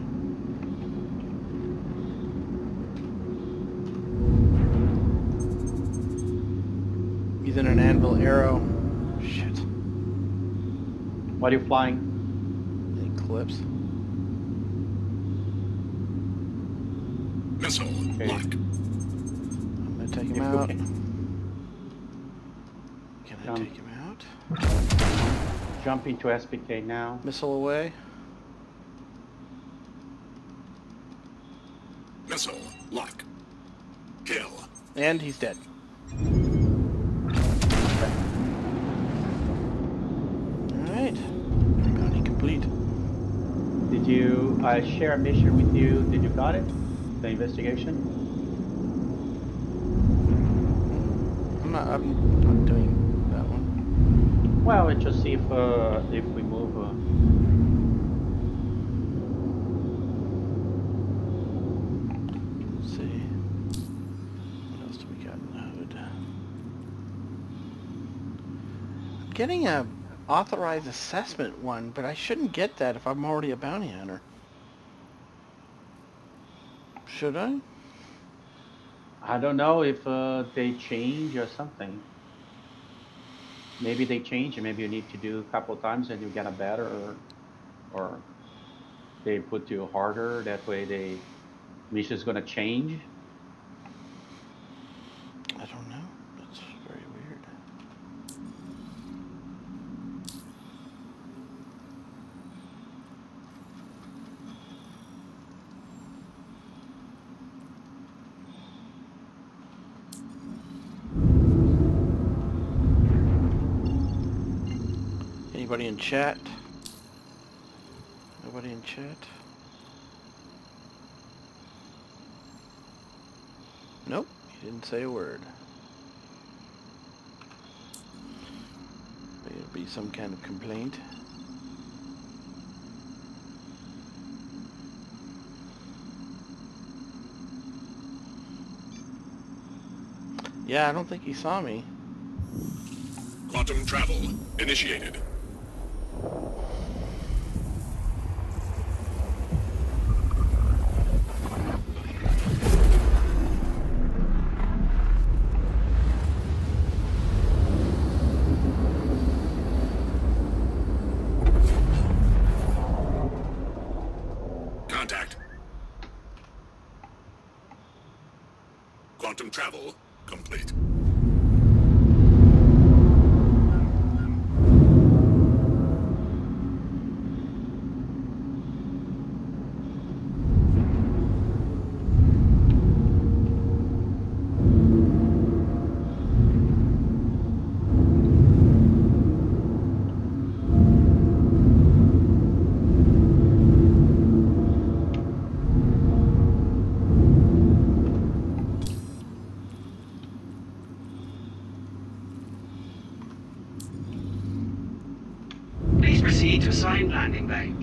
He's in an anvil arrow. Shit. What are you flying? Eclipse. Missile Okay. lock. I'm gonna take him If out. can. Can I Jump. take him out? Jump into SPK now. Missile away. Missile lock. Kill. And he's dead. Alright. Bounty complete. Did you uh, share a mission with you? Did you got it? The investigation? I'm not, I'm not doing that one. Well, let's just see if uh, if we move. Uh, Let's see. What else do we got in the hood? I'm getting a authorized assessment one, but I shouldn't get that if I'm already a bounty hunter. Should I? I don't know if uh, they change or something. Maybe they change, and maybe you need to do a couple of times, and you get a better, or, or they put you harder. That way, they mission's gonna change. I don't know. That's very weird. Anybody in chat? Nobody in chat? Nope, he didn't say a word. It'll be some kind of complaint. Yeah, I don't think he saw me. Quantum travel initiated. Quantum travel complete. Please proceed to assigned landing bay.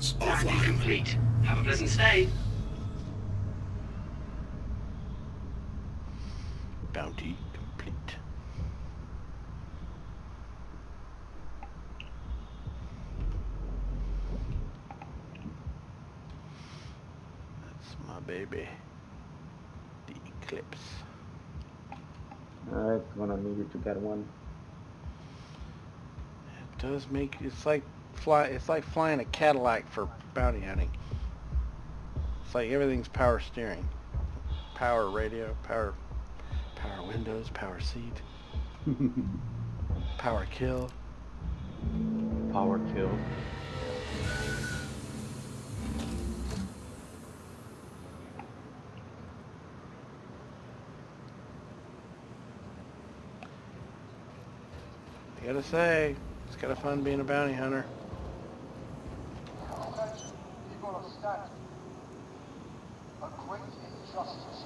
systems Landing offline. Complete. Have a pleasant stay. Bounty complete. That's my baby. The Eclipse. I'm gonna need you to get one. It does make it's like fly it's like flying a Cadillac for bounty hunting. It's like everything's power steering. Power radio, power power windows, power seat, <laughs> power kill. Power kill. I gotta say, it's kind of fun being a bounty hunter. You've got a statue. A great injustice.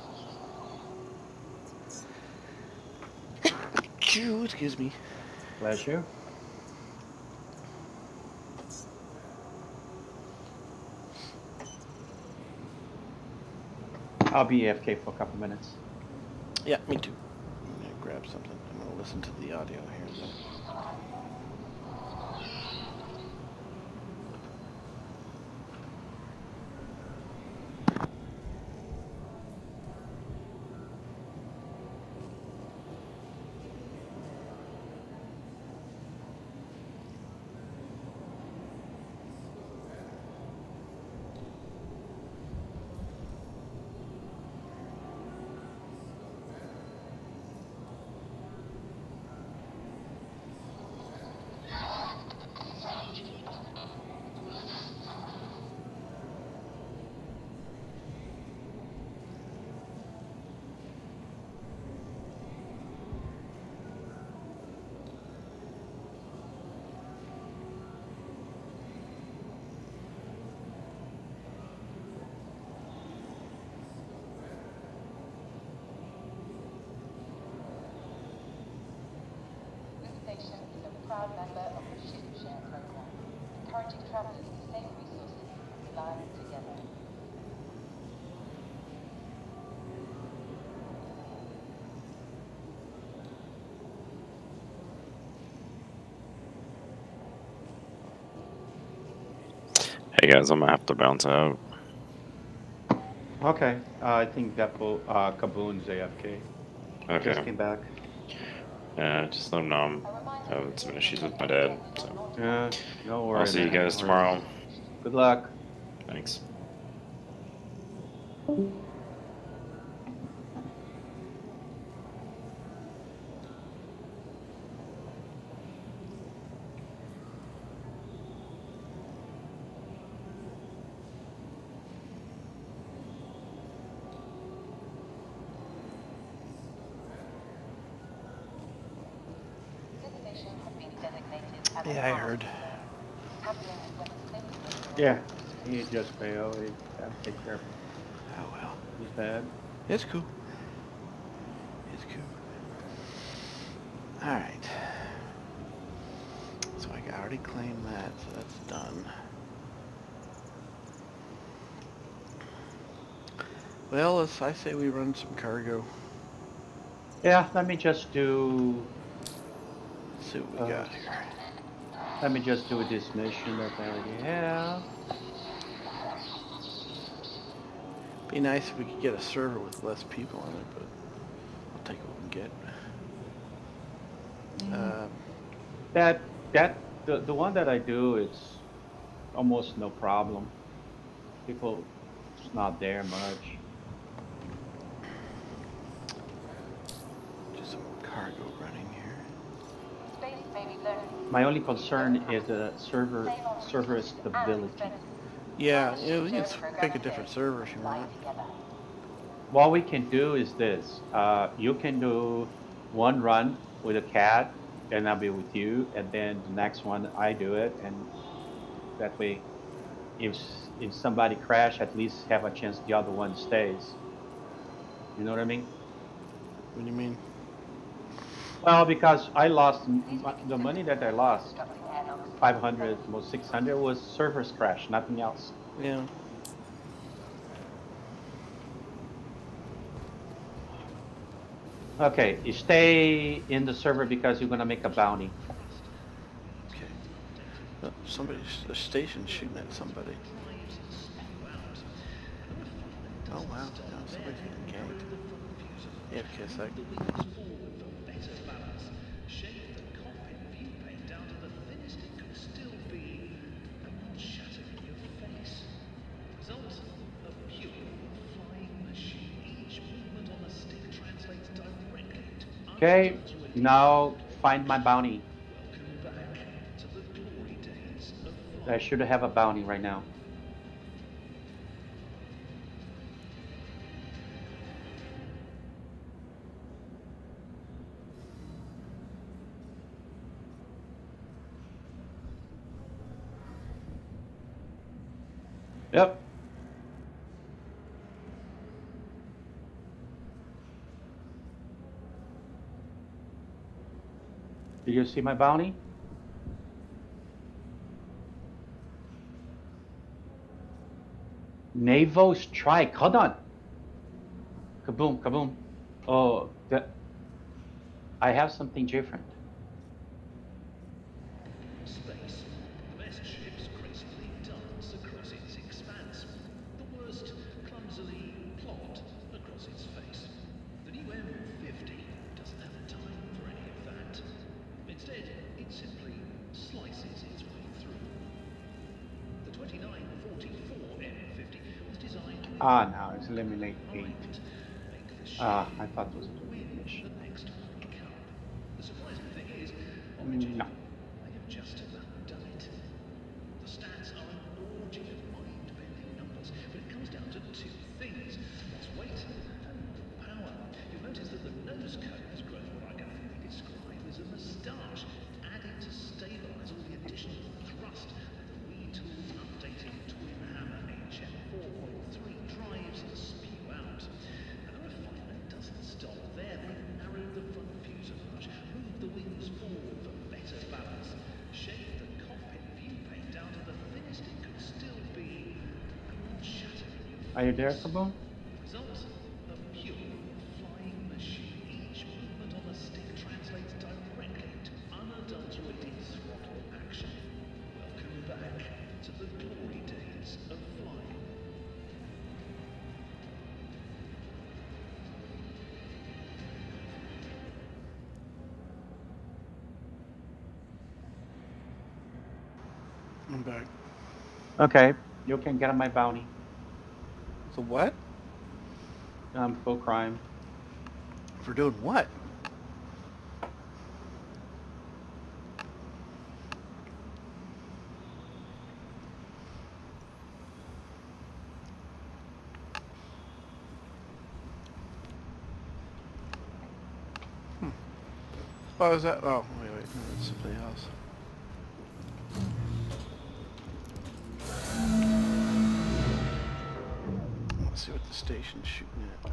Chew, excuse me. Pleasure. I'll be AFK for a couple minutes. Yeah, me too. I'm gonna grab something. I'm gonna listen to the audio here. Hey guys, I'm gonna have to bounce out. Okay. Uh, I think Depo, uh, Kaboom's AFK. Just came back. Yeah, just let them know I'm having some issues with my dad. So Yeah, no worries. I'll see you guys tomorrow. Good luck. Thanks. This station has been designated as Yeah, a I heard. Happening when the safety Yeah. Just failed. He gotta take care of Oh well. his bad. It's cool. It's cool. Alright. So I already claimed that, so that's done. Well, I say we run some cargo. Yeah, let me just do. Let's See what we Uh, got here. Let me just do this mission that I already have. Be nice if we could get a server with less people on it, but I'll take what we can get. Uh, That that the the one that I do is almost no problem. People, it's not there much. just some cargo running here. space may. My only concern is the server server resources and stability. Yeah, you know, we can Ship Share s- pick a different server if you want. What we can do is this. Uh, you can do one run with a cat, and I'll be with you, and then the next one I do it, and that way, if if somebody crash, at least have a chance the other one stays. You know what I mean? What do you mean? Well, because I lost the money that I lost, 500, almost 600 was servers crash, nothing else. Yeah. Okay, you stay in the server because you're gonna make a bounty. Okay. Oh, somebody's the station shooting at somebody. Oh wow, now somebody's getting ganked. Yeah, okay, a sec. Okay, now find my bounty. I should have a bounty right now. Did you see my bounty? Naval strike. Hold on. Kaboom, kaboom. Oh, I have something different. Space. The best ships gracefully dance across its expanse. The worst clumsily plot across its face. The new M50 doesn't have time for any of that. Instead, it simply slices its way through. The 2944 M50 was designed with Ah, now it's eliminate eight. make the ship Ah, I thought it was win finish. the next World Cup. The surprising thing is, No. Origin, they have just about done it. The stats are an orgy of mind-bending numbers, but it comes down to two things. That's weight and power. You'll notice that the nose cone has grown what I can only describe as a moustache, added to stabilise all the additional thrust that the retooled and updated twin hammer HM4.3 drives spew out. And the refinement doesn't stop there. They've narrowed the front fuselage, moved the wings forward for better balance, shaved the cockpit view pane down to the thinnest it could still be, and then shattered your Are you there, Kaboom? Result, a pure flying machine. Each movement on the stick translates directly to unadulterated throttle action. Welcome back to the glory days of flying. I'm back. Okay, you can get my bounty. So what? Um, full crime. For doing what? Hmm. Oh, is that? Oh, Station's shooting at.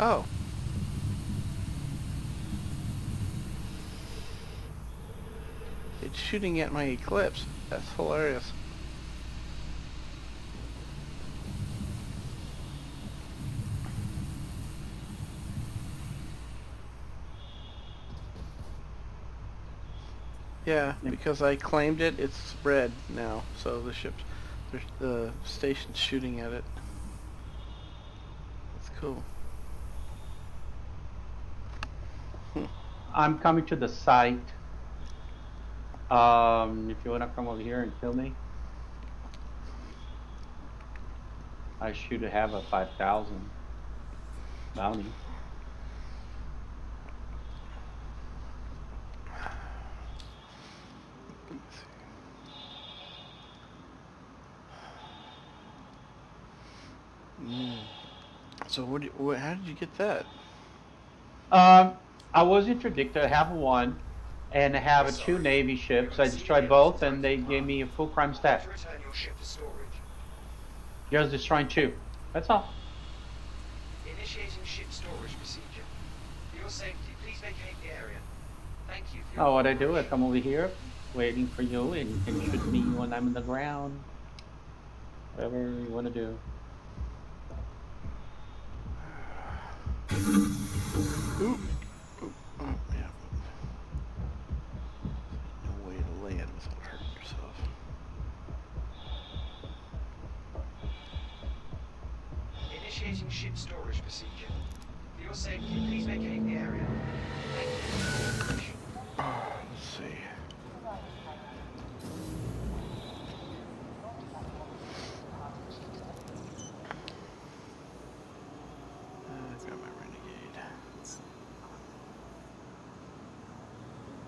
Oh. It's shooting at my Eclipse. That's hilarious. Yeah, because I claimed it, it's red now. So the ship's, the, the station's shooting at it. That's cool. <laughs> I'm coming to the site. Um, if you wanna come over here and kill me. I should have a 5,000 bounty. Mm. So what? what how did you get that? Um, I was introduced I have one, and I have two Navy ships. I destroyed both, and they gave me a full crime stat. Return your ship. Just destroying two. That's all. Initiating ship storage procedure. For your safety, please vacate the area. Thank you Oh, what I do? I come over here, waiting for you, and you can shoot me when I'm in the ground. Whatever you want to do. <sighs> Oop. Oh, yeah. No way to land without hurting yourself. Initiating ship storage procedure. For your safety, please vacate the area. Thank you for your cooperation. Let's see. Uh, I've got my renegade.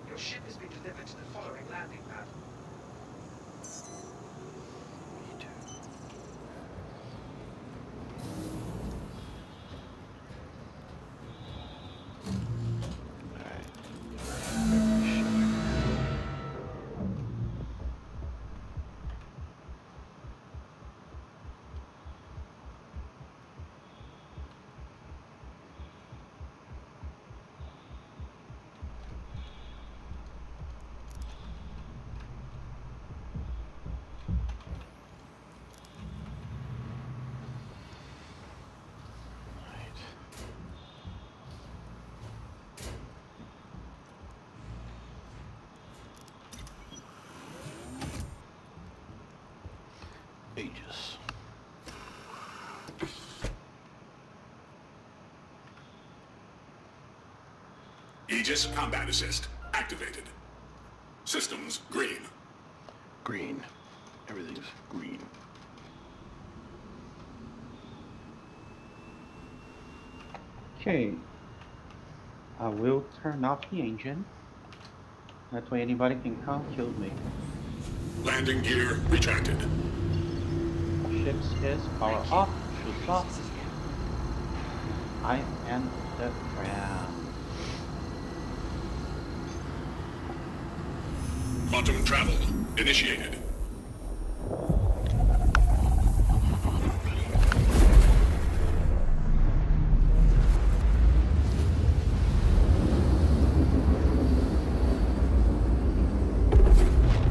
Your ship has been delivered to the following landing pad. Me too. Aegis. Aegis Combat Assist activated. Systems green. Green. Everything's green. Okay. I will turn off the engine. That way anybody can come kill me. Landing gear retracted. Ships is power off, shoots off. I am the ground. Quantum travel initiated.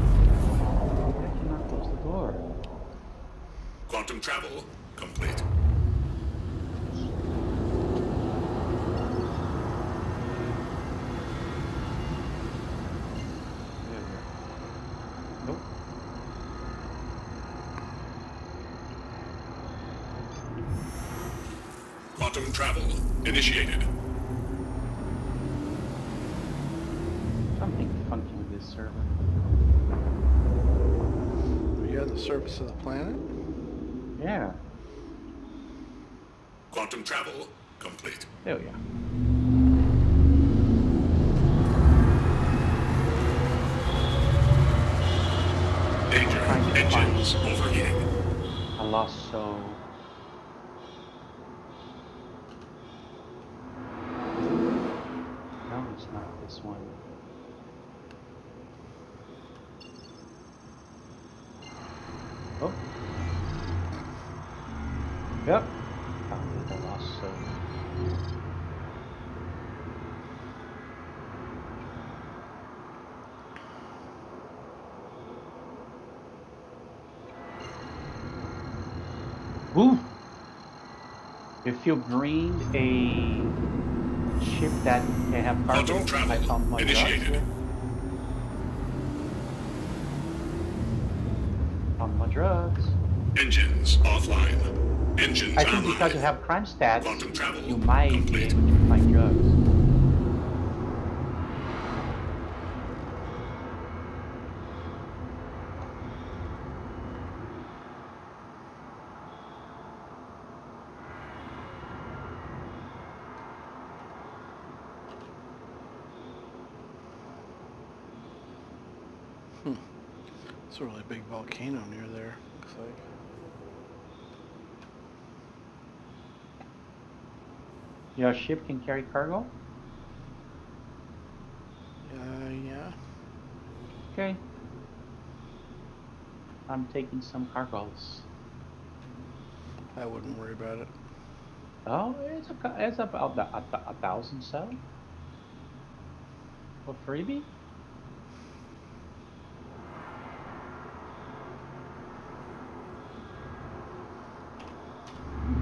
I cannot close the door. Quantum travel complete. There we go. Nope. Quantum travel initiated. Something funky with this server. Are you on the surface of the planet? Yeah, Quantum travel complete. there we go. Danger. Trying to Engines find- overheating. I lost so. No, it's not this one. Oh. Yep. Found it. I lost so. Ooh. If you bring a ship that can have cargo, I found my drugs initiated. Found my drugs. Engines offline. Engines I think online. because you have crime stats, you might be complete. able to find drugs. It's a really big volcano near there. Looks like. Your ship can carry cargo? Uh, yeah. Okay. I'm taking some cargoes. I wouldn't worry about it. Oh, it's a, it's about a, a, a thousand so. For freebie?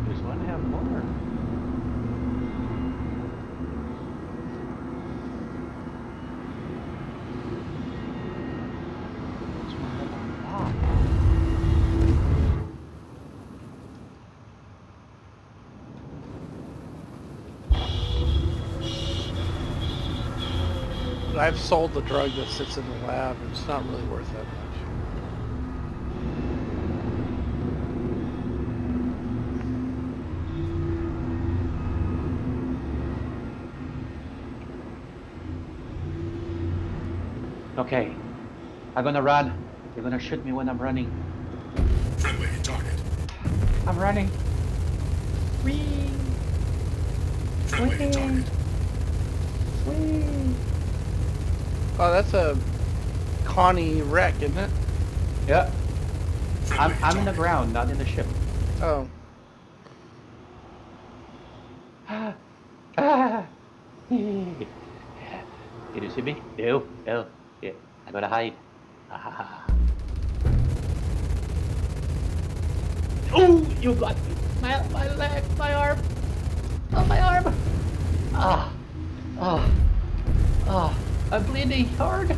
Just want to have more. Just wanna have a lot. But I've sold the drug that sits in the lab, it's not really worth that much. Okay. I'm gonna run. You're gonna shoot me when I'm running. Friendly target. I'm running. Whee! Friendly Whee! target. Whee! Oh, that's a Connie wreck, isn't it? Yeah. I'm, I'm in the ground, not in the ship. Oh. Ah! <gasps> Ah! Did you see me? No, no. Yeah, I gotta hide. Ah. <laughs> Oh, you got me. My, my leg, my arm. Oh, my arm. Ah. Ah. Ah. I'm bleeding hard.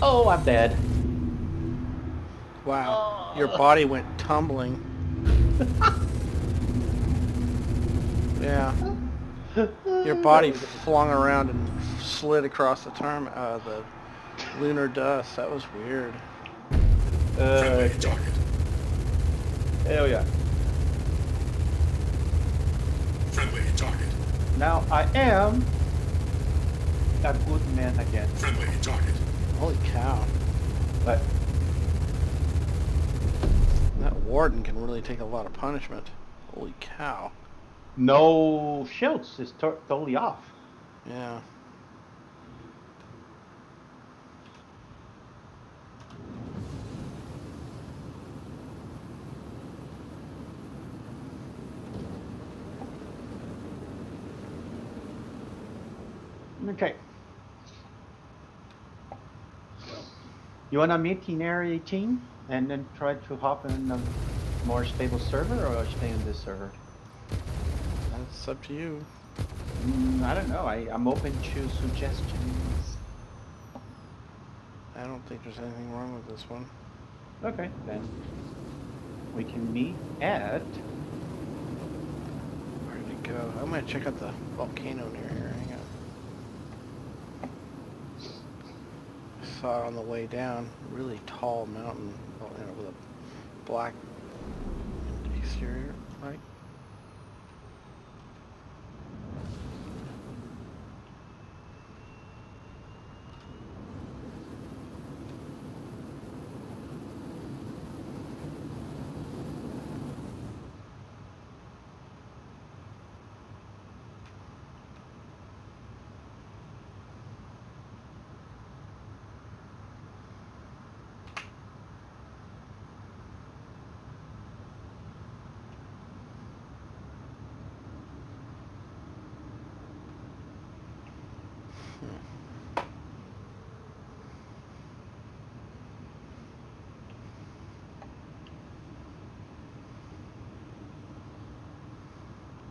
Oh, I'm dead. Wow. Your body went tumbling. <laughs> yeah. Your body flung around and slid across the term, uh, the lunar dust. That was weird. Uh, Friendly target. hell yeah. Friendly target. Now I am a good man again. Friendly target. Holy cow. But That warden can really take a lot of punishment. Holy cow. no shields is totally off. Yeah. Okay. You wanna meet in area 18 and then try to hop in a more stable server or stay in this server? That's up to you. Mm, I don't know. I, I'm open to suggestions. I don't think there's anything wrong with this one. Okay, then we can meet at. Where did it go? I'm gonna check out the volcano near here. Hang on. I saw on the way down. Really tall mountain with a black exterior. Like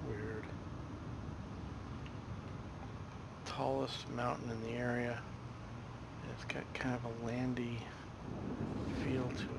weird. Tallest mountain in the area. It's got kind of a landy feel to it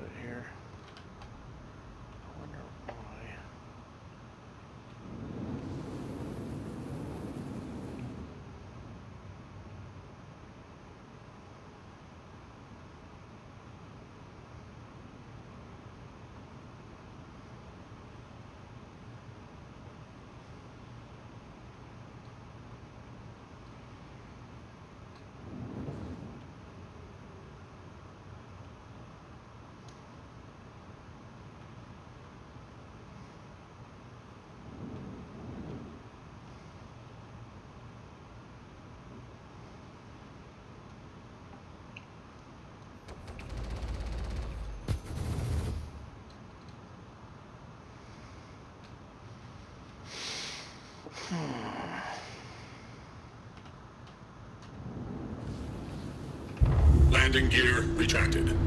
Landing gear retracted.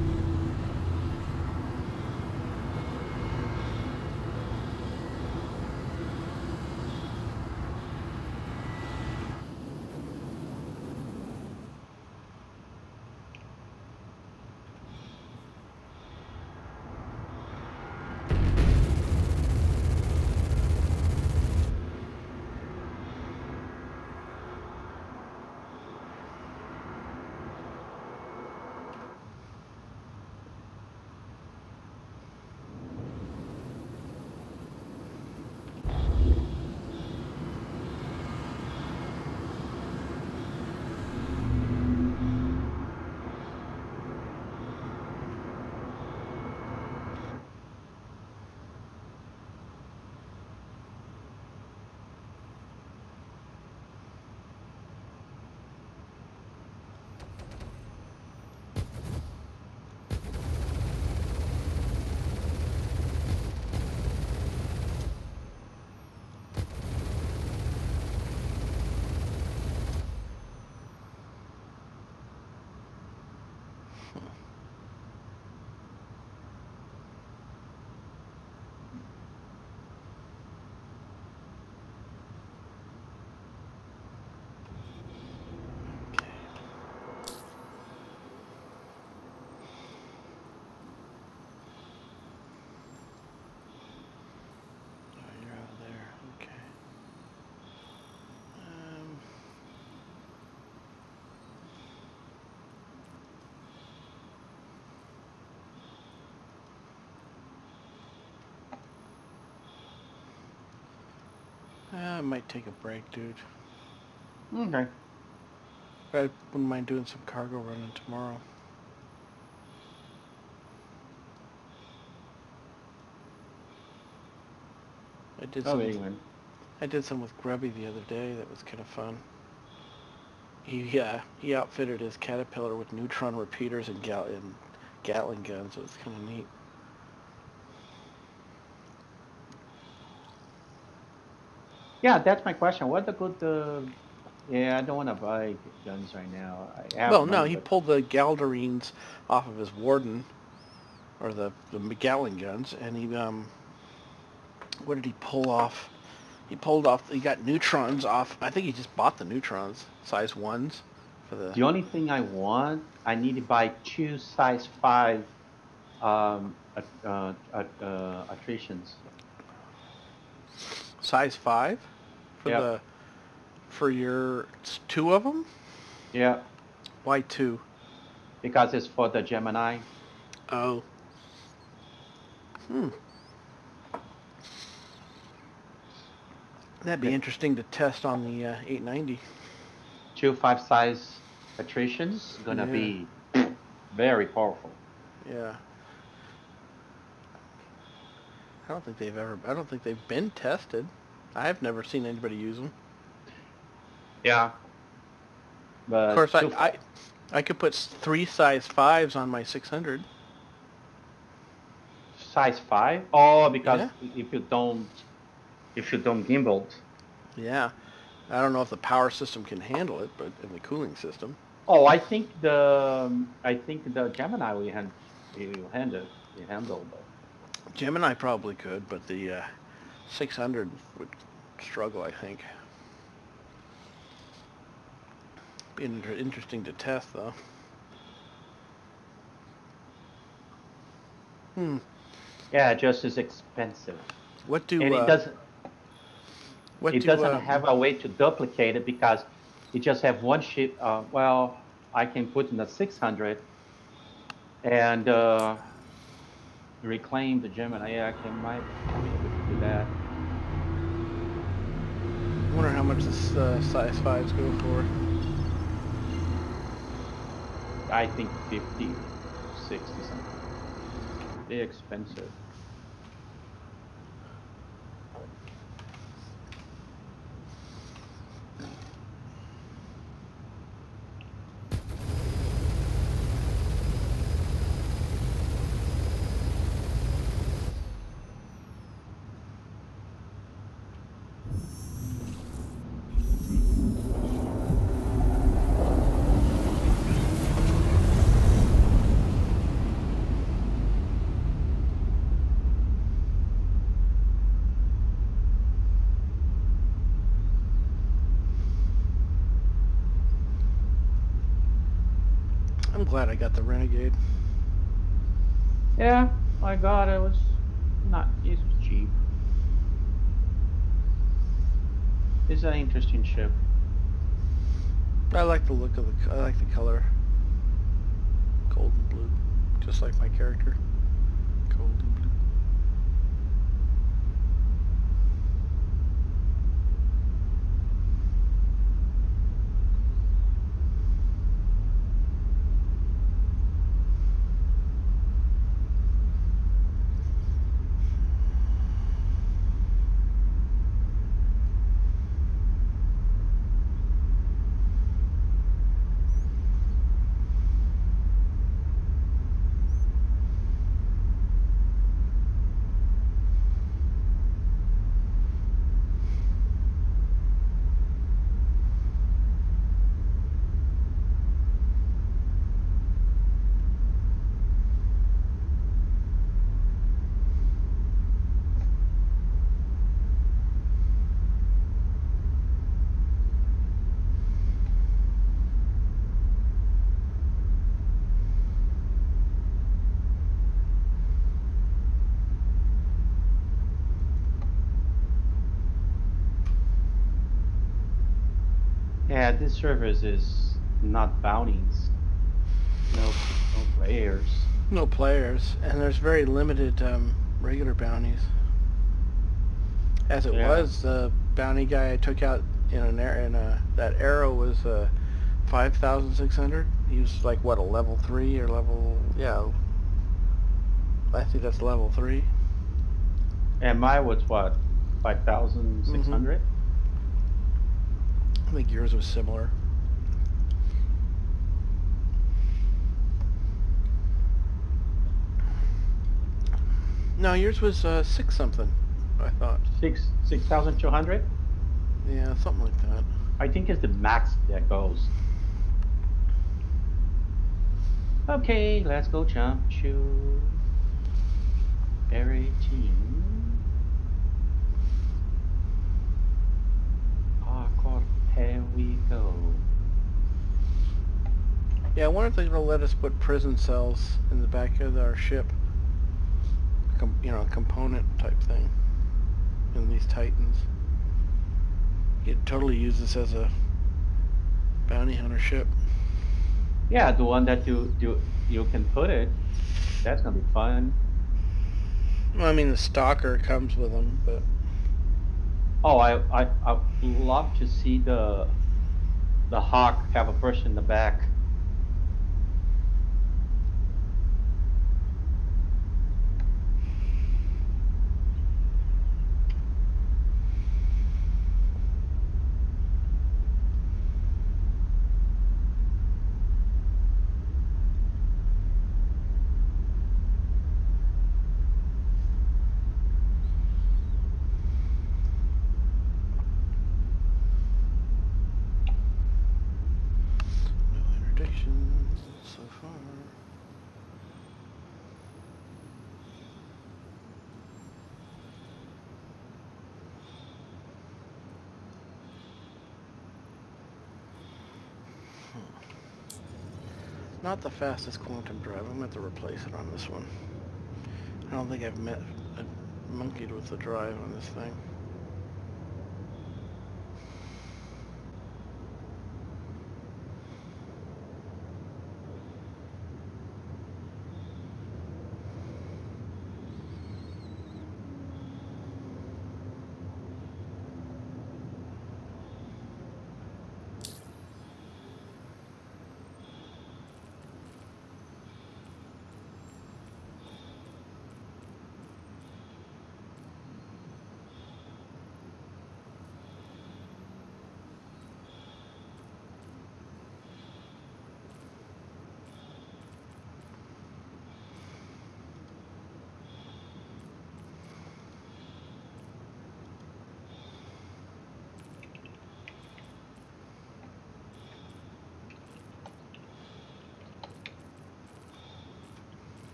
Oh, you're out of there. Okay. Um, I might take a break, dude. Okay. I wouldn't mind doing some cargo running tomorrow. I did Oh, some. you. I did some with Grubby the other day. That was kind of fun. He uh, he outfitted his caterpillar with neutron repeaters and, gal- and Gatling guns. It was kind of neat. Yeah, that's my question. What the good? Uh, yeah, I don't want to buy guns right now. I have well, no, he but- pulled the Galderines off of his Warden, or the the Gatling guns, and he um. What did he pull off? He pulled off. He got neutrons off. I think he just bought the neutrons, size ones, for the. The only thing I want, I need to buy two size five um, at- uh, uh, attritions. size five for Yep. the for your it's two of them Yeah, why two because it's for the Gemini. oh hmm that'd be Yeah. interesting to test on the uh, 890 Two five size attritions gonna Yeah. be very powerful. yeah I don't think they've ever I don't think they've been tested I've never seen anybody use them Yeah. But of course I, I I could put three size fives on my 600 size five. Oh, because Yeah. if you don't, if you don't gimbal. yeah I don't know if the power system can handle it but in the cooling system Oh, I think the I think the Gemini we hand you handle you handle, but Gemini probably could, but the uh, 600 would struggle, I think. Be inter- interesting to test, though. Hmm. yeah, just as expensive. What do and uh, it doesn't what it do, doesn't uh, have a way to duplicate it because it just have one ship. Uh, well, I can put in the 600 and uh, reclaim the Gemini. Yeah, I can might be able to do that. I wonder how much this uh, size fives go for. I think 50, 60 something. They're expensive. I got the Renegade. Yeah, I got it. It was not. It was cheap. It's an interesting ship. I like the look of the. I like the color. Gold and blue, just like my character. Gold and blue. Yeah, this service is not bounties. No, no players. No players, and there's very limited um, regular bounties. As it Yeah. was, the bounty guy I took out in an air in a that arrow was uh, five thousand six hundred. He was like what a level three or level yeah. I think that's level three. And mine was what, five thousand six hundred. I think yours was similar. No, yours was uh, six something. I thought. Six six thousand two hundred. Yeah, something like that. I think it's the max that goes. Okay, let's go jump to Area 18. Hardcore, here we go. Yeah, I wonder if they're gonna let us put prison cells in the back of our ship. Com- you know, a component type thing in these Titans. You could totally use this as a bounty hunter ship. Yeah, the one that you you you can put it. That's gonna be fun. Well, I mean, the stalker comes with them, but Oh, I I I love to see the the hawk have a person in the back. no interdictions so far. Not the fastest quantum drive. I'm going to replace it on this one. I don't think I've met, uh, monkeyed with the drive on this thing.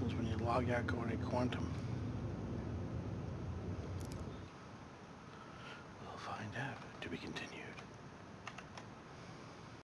Happens when you log out going